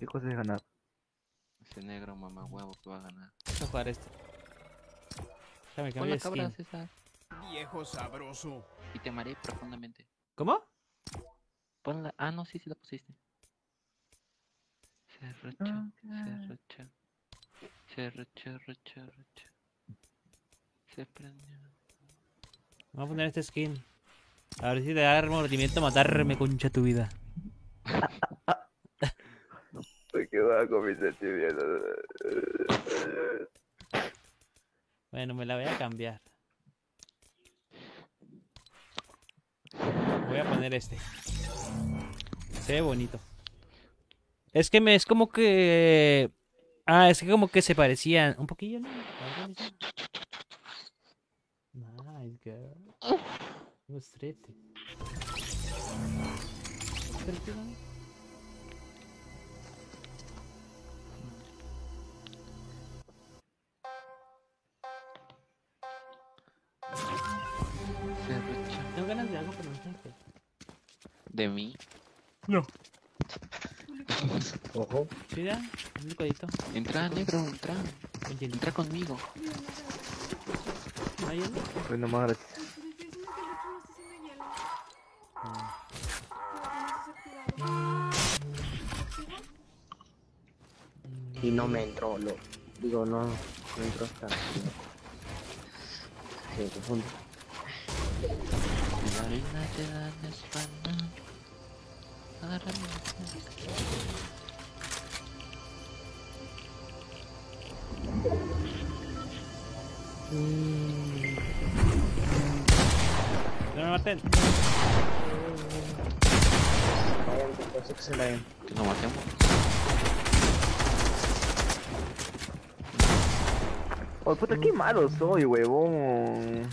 ¿Qué cosa es ganar? ese negro mamá huevo que va a ganar. Vamos a jugar este. Déjame cambiar skin. César, Viejo sabroso. y te amaré profundamente. ¿Cómo? Ponla, ah, no, sí, sí la pusiste. Cerrocha, cerrocha, cerrocha, rocha, rocha. Se prendió. Vamos a poner este skin. A ver si te da remordimiento matarme, concha tu vida. Me quedo con mis sentimientos. Bueno, me la voy a cambiar. Voy a poner este. Se ve bonito. Es que me es como que. Ah, es que como que se parecían. Un poquillo, ¿no? Nice girl. Triste, ¿no? De mí. No. Ojo. Mira, un licuadito. Entra, negro, entra. Entra conmigo. ¿No hay hielo? Soy nomás se Y no me entró, lo. Digo, no, no entró hasta. Sí, me confundo. La harina te da la espalda. Agárrame. No me maten. Que se la Que lo matemos. Oh, puta, qué malo soy, huevón.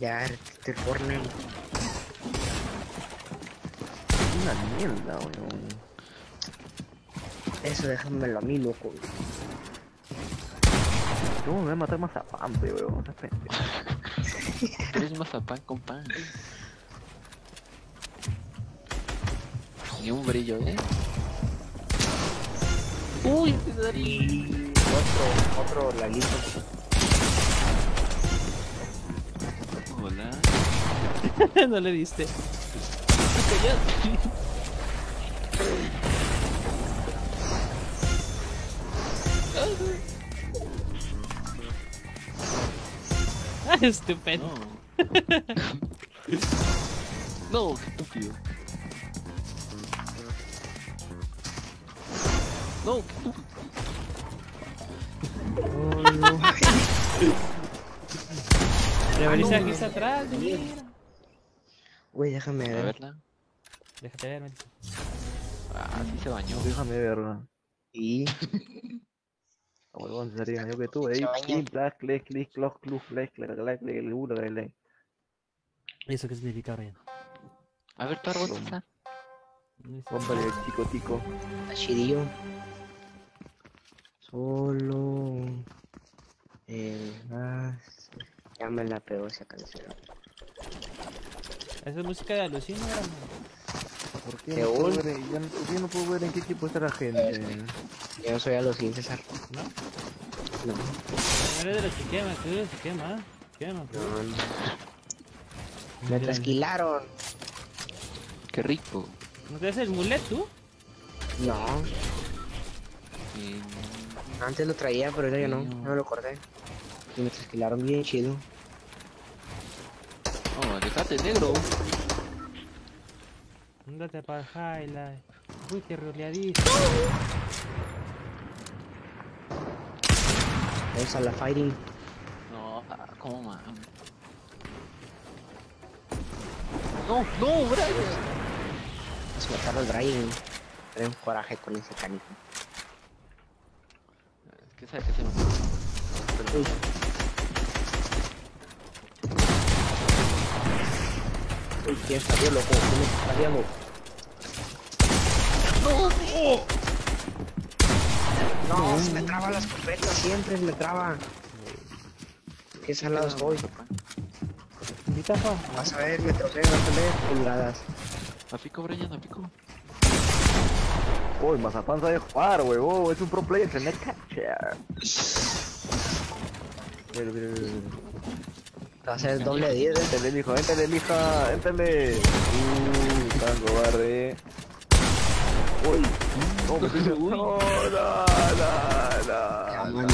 Ya, este Fortnite. Una mierda, weón. Eso déjamelo a mí, loco. ¿Cómo me voy a matar más a Pampe, weón? Eres mazapán con pan. Ni un brillo, ¿eh? Uy, Y otro, otro lalito. hola. no le diste. Ah, estúpido. No. no, qué estúpido. No, qué estúpido. Le venís aquí está atrás, mira. Güey, déjame A ver. verla. Déjate ver, Melissa. Ah, sí se bañó. Déjame verla. Y Huevón, sería yo que tú, baña. clic, clac, clic, clic, cloc, cluc, clic, clic, clic, clic, el el. ¿Y eso qué significa, Brian? A ver, tu árbol está. Cómpale el chico tico. chidillo. Solo. El más. Ya me la pegó esa canción. Esa es música de alucino, hermano. ¿Por qué ¿Qué no puedo ver, en- ya no, no puedo ver en qué equipo está la gente? Yo no soy a los 15, César. ¿No? No, No eres de los que quema, tú eres de los que quema. Quema, no, no. Me trasquilaron. Qué rico. ¿No te haces el mulet tú? No, Eh, antes lo traía, pero ahora ya no. No. Lo corté. Y me trasquilaron bien chido. Oh, dejate negro. Ándate para el highlight. Uy, qué roleadito. Vamos a la fighting. No, ah, ¿cómo más? No, no, Brian. A matar al Brian. Tengo un coraje con ese canijo. Es que sabe que se me... Uy. Uy, ¿quién salió, loco? ¿Quién está saliendo? ¡No! No, se me traba la escopeta, siempre me traba. Qué salado soy. Vas a ver, me trocé, vas a ver, pulgadas. A pico, Brian, a pico. Uy, Mazapán sabe jugar, huevón, es un pro player, tener catcher. Mira, mira, mira, mira. Va a ser doble 10, eh. Éntele, mijo, éntele, mija, éntele. Uh, tan cobarde. Uy, no, me estoy No, no, no, no.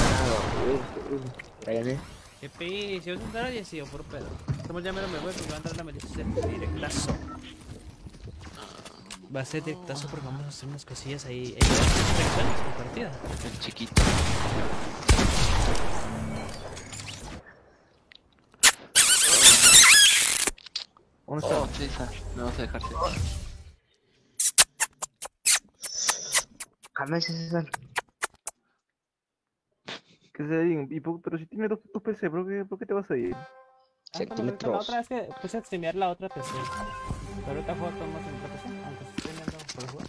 Brian, eh. Qué pis, yo voy a entrar a 10 o por pedo. Estamos ya menos me voy porque va a entrar la Melissa directazo. Va a ser directazo porque vamos a hacer unas cosillas ahí. Hacer reacciones por partida. El chiquito. ¿Dónde está? Oh, César. No vas a dejarse. Cálmese, César. Que se diga, y po- pero si tiene dos, dos PC, ¿por qué, ¿por qué te vas a ir? Ah, cuando- La Centímetros. otra vez que puse a streamear la otra PC. Pero ahorita juego todo más en otra PC, aunque estoy streameando por jugar.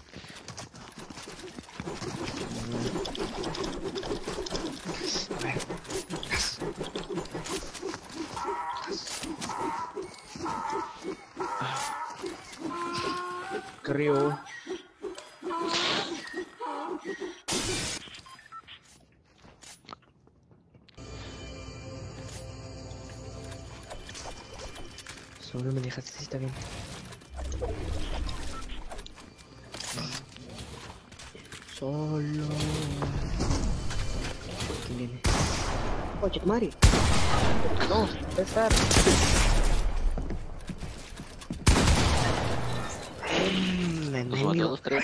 Qué me dejaste si está bien. Solo. ¿Quién viene? Oye, Mari. No. Mm, Me Los dos, tres.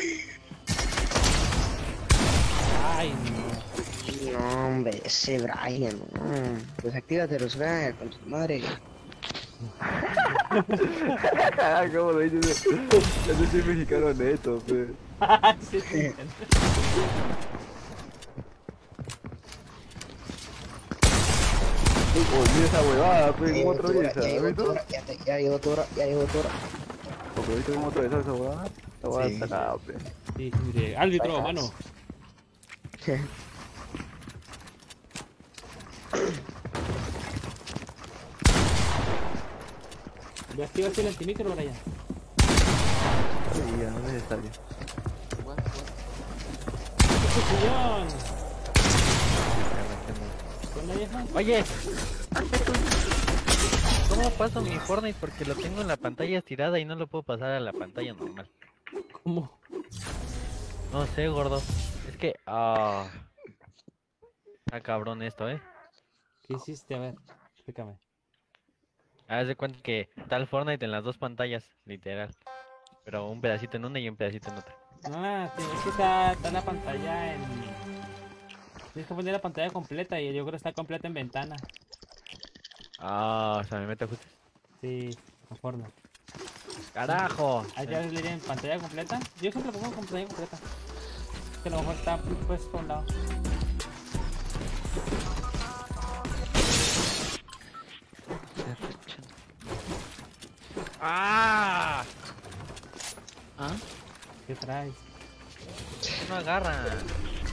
Ay, no. No, hombre, ese Brian. No. Pues actívate, Roosevelt, con tu madre. ¿Cómo lo dices? Yo soy mexicano neto, pe. Sí, sí. Uy, mira esa huevada, pe, Ya ¿cómo llegó tu hora, atraviesa? ya ¿Has llegó hora, ya llegó tu hora, ya llegó tu hora. Porque ahorita cómo atraviesa esa huevada. Está acá, pe. Sí, mire, árbitro, Ajá. Mano. ¿Ya activas el antimicro, Brian? Sí, ya, no. Oye, ¿cómo paso mi Fortnite? Porque lo tengo en la pantalla estirada y no lo puedo pasar a la pantalla normal. ¿Cómo? No sé, gordo. Es que. Ah. Está cabrón esto, eh. ¿Qué hiciste? A ver, explícame. Haz de cuenta que el Fortnite en las dos pantallas, literal. Pero un pedacito en una y un pedacito en otra. Ah, sí, es que está, está la pantalla en... Tienes que poner la pantalla completa y yo creo que está completa en ventana. Ah, o sea, me meto justo. Sí, conforme. ¡Carajo! Ahí te vas a salir en pantalla completa. Yo siempre pongo pantalla completa. Que a lo mejor está puesto a un lado. ¡Ah! ¿Ah? ¿Qué traes? No agarra.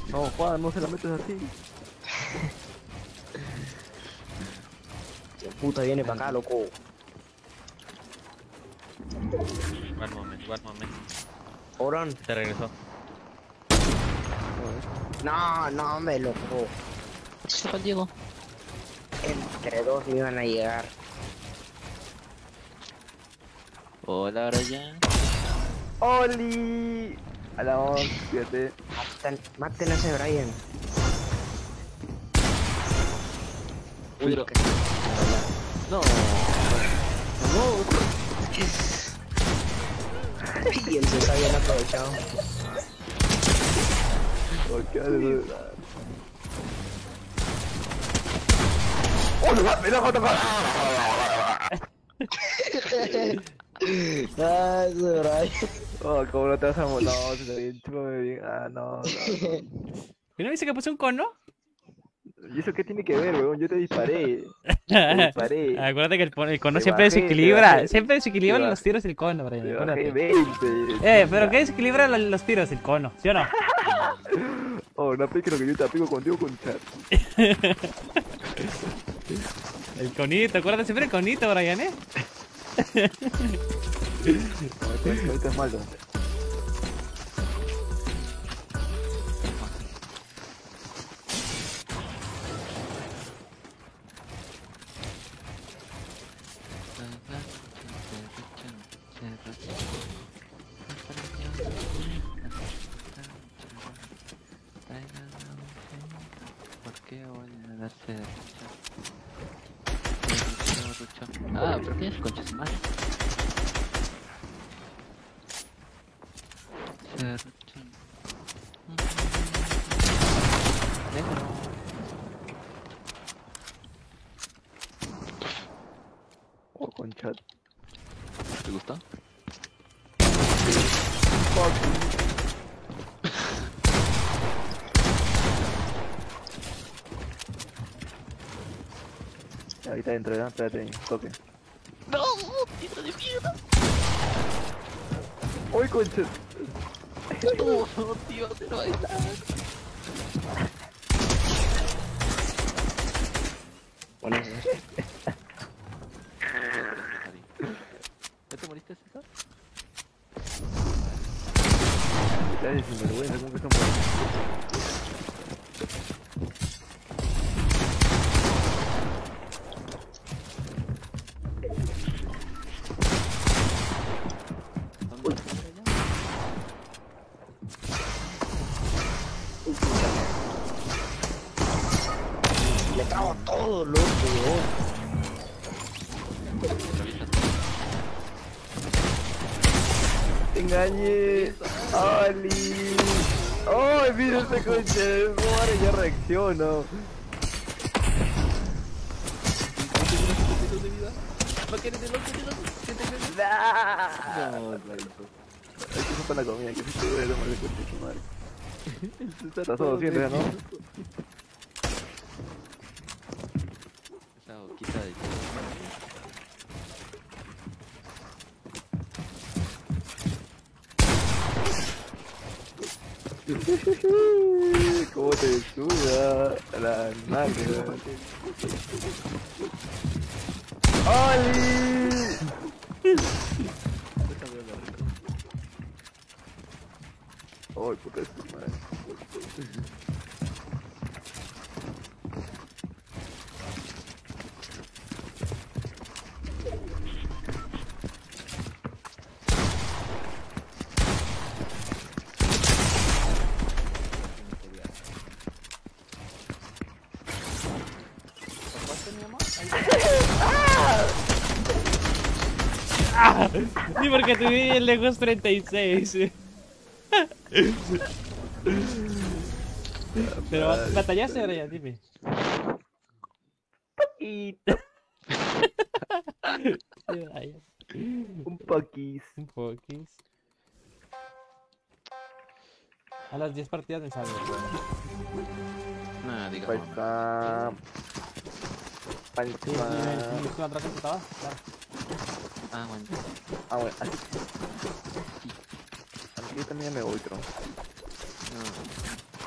No, Juan, no se la metes así. Puta, viene para acá, loco. One moment, one moment. Orón. Te regresó. No, no, me loco. ¿Qué fue Diego? Entre dos me iban a llegar. Hola, Brian. ¡Oli! A la voz, fíjate. Maten, maten a ese Brian. Uy, Pero- que- No. Y el César bien aprovechado. Oh? ¡Oh, no! ¡Me la va a tocar! Ah, ese Brian. Oh, ¿cómo no te vas a morir? No, se te bien, chúpame bien. Ah, no, no. ¿Y no dice que puse un cono? ¿Y eso qué tiene que ver, weón? Yo te disparé. Te disparé. Acuérdate que el, cono Te siempre bajé, desequilibra. bajé. Siempre desequilibra los tiros el cono, Brian. Acuérdate. 20. Eh, pero ¿qué desequilibra lo- los tiros? El cono, ¿sí o no? Oh, no piques lo que yo te aplico contigo con chat. El conito, acuérdate siempre el conito, Brian, ¿eh? Ahorita es malo. ¿Por Espérate, toque. ¡No! ¡Tito de mierda! ¡Uy, con chat! ¡No, tío! ¡Se lo va a estar! Bueno, ¡Ay, mira este coche! ¡Madre, ya reacciono! No, clarito. Hay que la comida, que se te duele su madre. Estás todo siempre, ¿no? Thank you. Lejos 36. Pero bat- batallaste ahora ya, dime. Poquito. Un poquis. Un poquis. A las 10 partidas me salgo. Nah, diga Pues. Ah, bueno. Ah, bueno, así. Aquí también me voy, creo. No.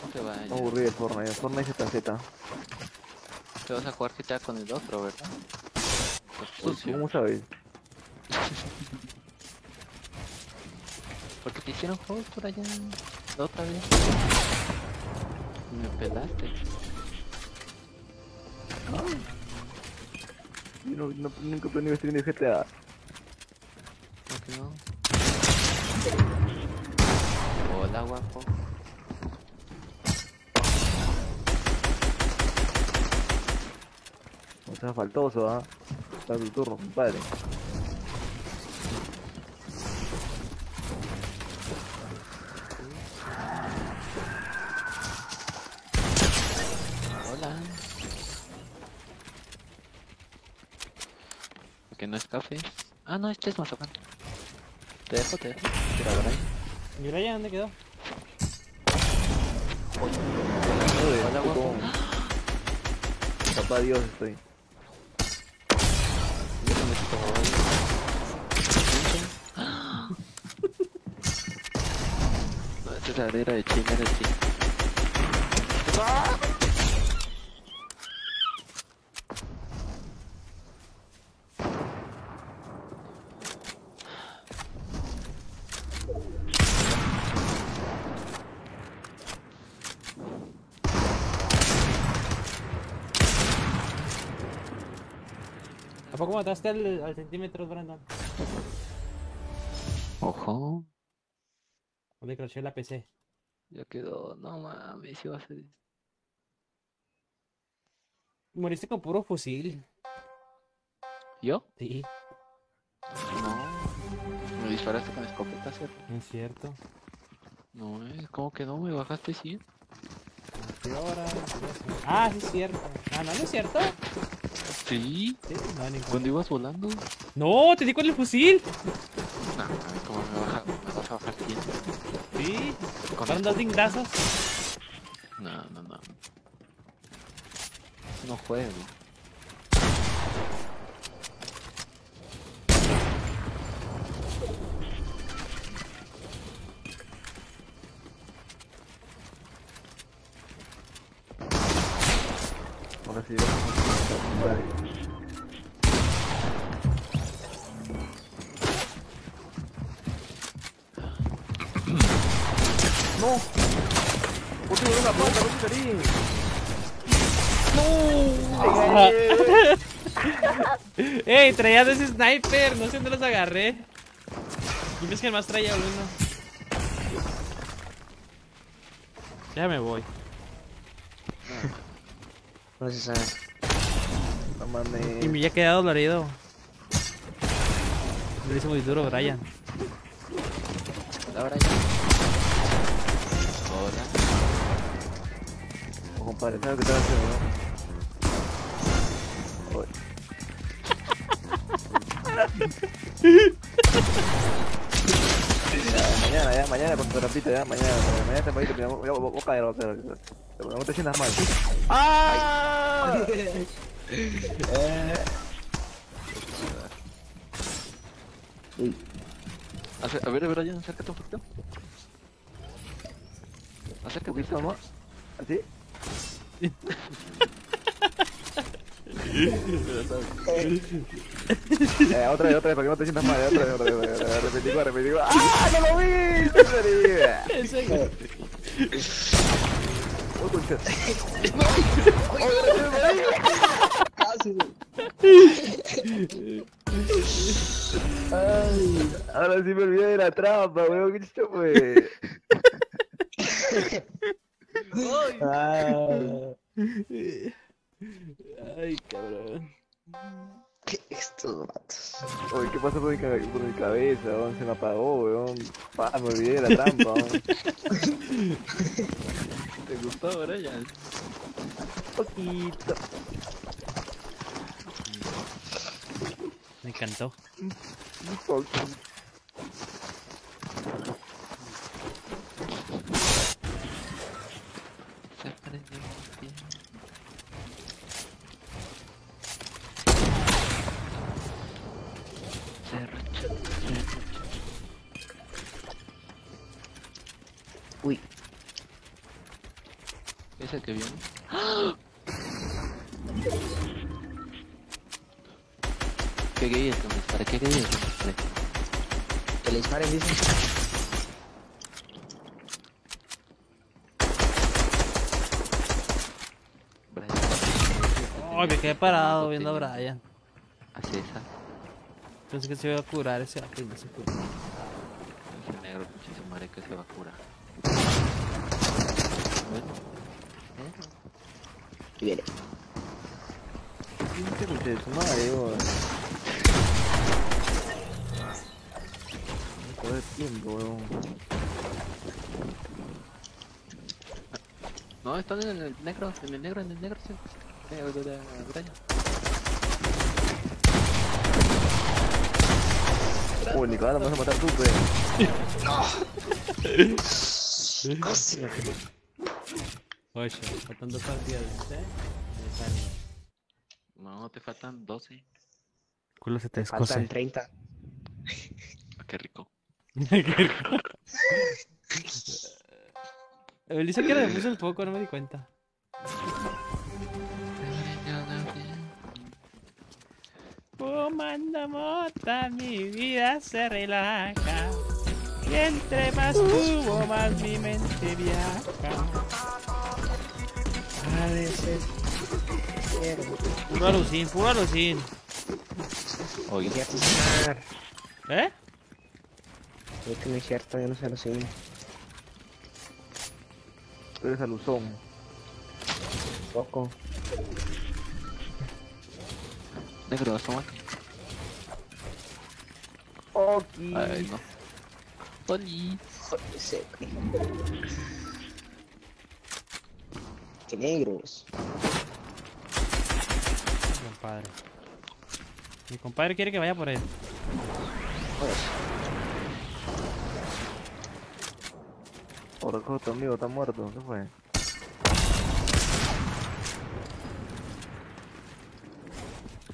No te vayas. Me aburrí de Fortnite. Fortnite ZZ. Te vas a jugar GTA con el otro, ¿verdad? Pues sucio. ¿Cómo sabes? Porque te hicieron juegos por allá la otra vez. Me pelaste. Yo no, no, nunca he aprendido stream de GTA. Hola, guapo. No seas faltoso, ¿ah? Está tu turno, compadre. Hola. Que no es café. Ah, no, este es mazapán. Te dejo, te dejo. Tira por ahí. ¿Y ya dónde quedó? Hola, guapo. Papá Dios estoy. Yo no me estoy. No, esta es la arena de China, de China. Mataste al, al centímetro, Brandon? Ojo. O le crasheé la PC. Ya quedó. No mames, iba a ser. Moriste con puro fusil. ¿Yo? Sí, No. Me disparaste con escopeta, ¿cierto? es cierto. No, eh. ¿Cómo que no? ¿Me bajaste 100? ¿Qué hora? Ah, sí es cierto. Ah, no, no es cierto. Sí. ¿Cuándo ibas volando? No, te di con el fusil. No, ¿cómo me, baja, me vas a bajar 100? Sí, Con escopeta. dingdazos. No, no, no. No juego. Ahora sí, compadre. ¡No! ¡Por ti, una pata, no Karim! ¡No! Ey, traía de ese sniper, no sé dónde los agarré. Yo pensé que el más traía uno. Ya me voy. No se sabe. No mames. Y me había quedado dolorido. Lo hizo muy duro, Brian. Hola, Brian. Hola. Oh, compadre, ¿sabes lo que estás haciendo, mañana, ya, mañana con tu ya, mañana, mañana tempranito, mira, voy a caer, voy a caer. No te sientas mal. ¡Ah! A ver, a ver, Brian, acércate un poquito. Un Acércate. más. ¿Así? Eh, otra vez, otra vez, para que no te sientas mal. eh, Otra vez, otra vez, otra vez. Repetigo, repetigo. ¡Ah! ¡No lo vi! ¡No lo vi! Concha. Ay, ahora sí me olvidé de la trampa, weón. ¿Qué chucha fue? Ah, Ay, cabrón. estos vatos. Oye, ¿qué pasó por mi, cabe- por mi cabeza, weón? Se me apagó, weón. Pa, me olvidé de la trampa, weón. ¿Te gustó, Brian? Poquito. Me encantó. Un poquito. Se prendió el pie. Serrucho, serrucho. Uy, ¿Es el que viene? ¿Qué gay es que me dispare? ¿Qué que me dispare? que le disparen, dicen. Brian. Oh, me quedé parado viendo a Brian. Así es, ah. Pensé que se iba a curar ese y no se curó. Ese negro, pinche madre que se va a curar. Bueno. Y viene. Concha de su madre, weón. No puede tiempo, weón. No, están en el negro, en el negro, en el negro, sí. Negro de me vas a matar tú, pues. Casi. Oye, faltan dos partidas, ¿eh? No, te faltan 12. Culo se te Faltan 30. Ah, qué rico. Elisa que le puso el foco, no me di cuenta. Fumando mota, mi vida se relaja. Y entre más fumo, más mi mente viaja. A veces. Puro alucín, puro alucín. Oye. ¿Eh? Creo que no es cierto, yo no sé. Tú eres aluzón. Poco. Negro, asómate. Oki. Ay, no. Oli. Qué negros. Compadre. Mi compadre quiere que vaya por él. Pues, tu amigo, está muerto. ¿Qué fue?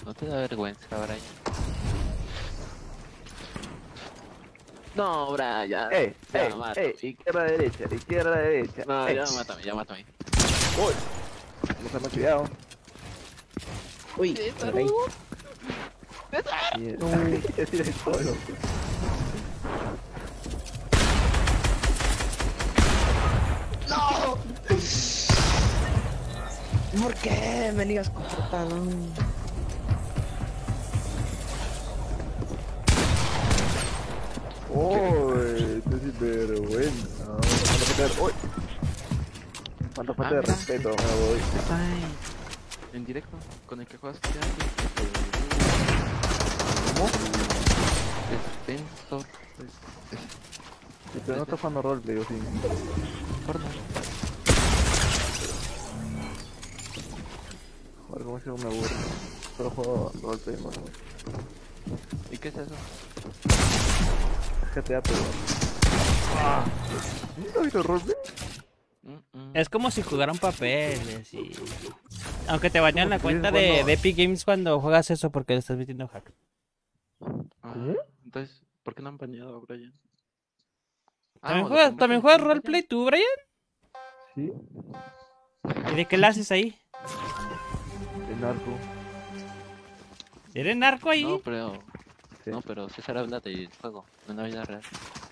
No te da vergüenza, Brian. No, Brian. ¡Eh! ya ¡Eh! mátame. ¡Eh! Izquierda, derecha, izquierda, derecha. No, ¡Eh! ya mátame, ya mátame. No se me ha cuidado. Uy. Mierda. Es ir solo. ¿Por qué me digas cortado? ¡Uy! ¡Qué sinvergüenza! ¿Cuánto falta de... ¡Uy! ¿Cuánto falta de respeto? Me voy. En directo, con el que juegas. ¿Cómo? Defensor. Pero no está jugando roleplay, o sí. Joder, como si me aburro. Solo juego roleplay, más ¿Y qué es eso? GTA. Mm, mm. Es como si jugaran papeles y... Aunque te bañan la cuenta de, de Epic Games cuando juegas eso porque le estás metiendo hack. Ah. Entonces, ¿por qué no han bañado a Brian? Ah, ¿También juegas, ¿también juegas roleplay tú, Brian? Sí, ¿Y de qué la haces ahí? el narco. ¿Eres narco ahí? No, pero. Sí. No, pero César habla del juego, no en la vida real.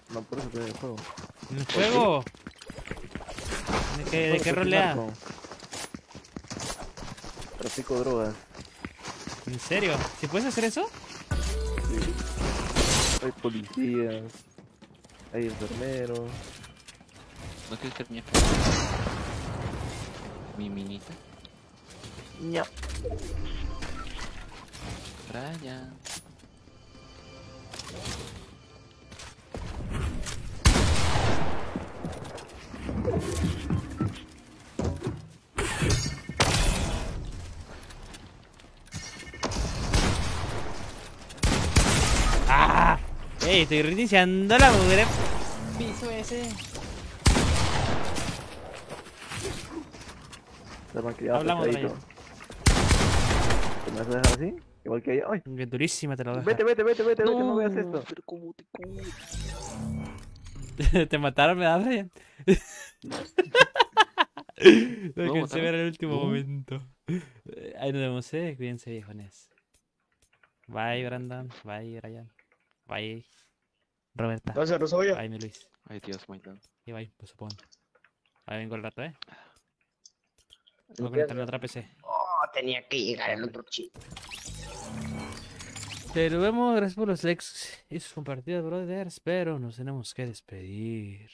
No, por eso tiene el juego. ¿En el juego? ¿De qué, de qué rolea? Trafico drogas. ¿En serio? ¿Si puedes hacer eso? Sí. Hay policías. Hay enfermeros. ¿No quieres ser mi jefe? Mi minita. ña. Brian. ¡Ah! ¡Ey! Estoy reiniciando la mugre. Piso ese. Hablamos, pescadito. ¿Te me vas a dejar así? Igual que ella. ¡Ay! Qué durísima te lo dejo. Vete, vete, vete, vete, vete, no veas esto. pero ¿cómo te te mataron, ¿verdad, Brian? Lo No, alcancé a ver en el último No. momento. Ahí nos vemos, eh. Cuídense, viejones. Bye, Brandon. Bye, Brian. Bye, Roberta. ¿Vas a Rosoya? Bye, mi Luis. Ay, Dios, my God. Y bye, pues supongo. Ahí vengo al rato, eh. Voy a Limpias, conectar la otra PC. Oh, tenía que llegar el otro chip. Te lo vemos, gracias por los likes y sus compartidas, brothers. Pero nos tenemos que despedir.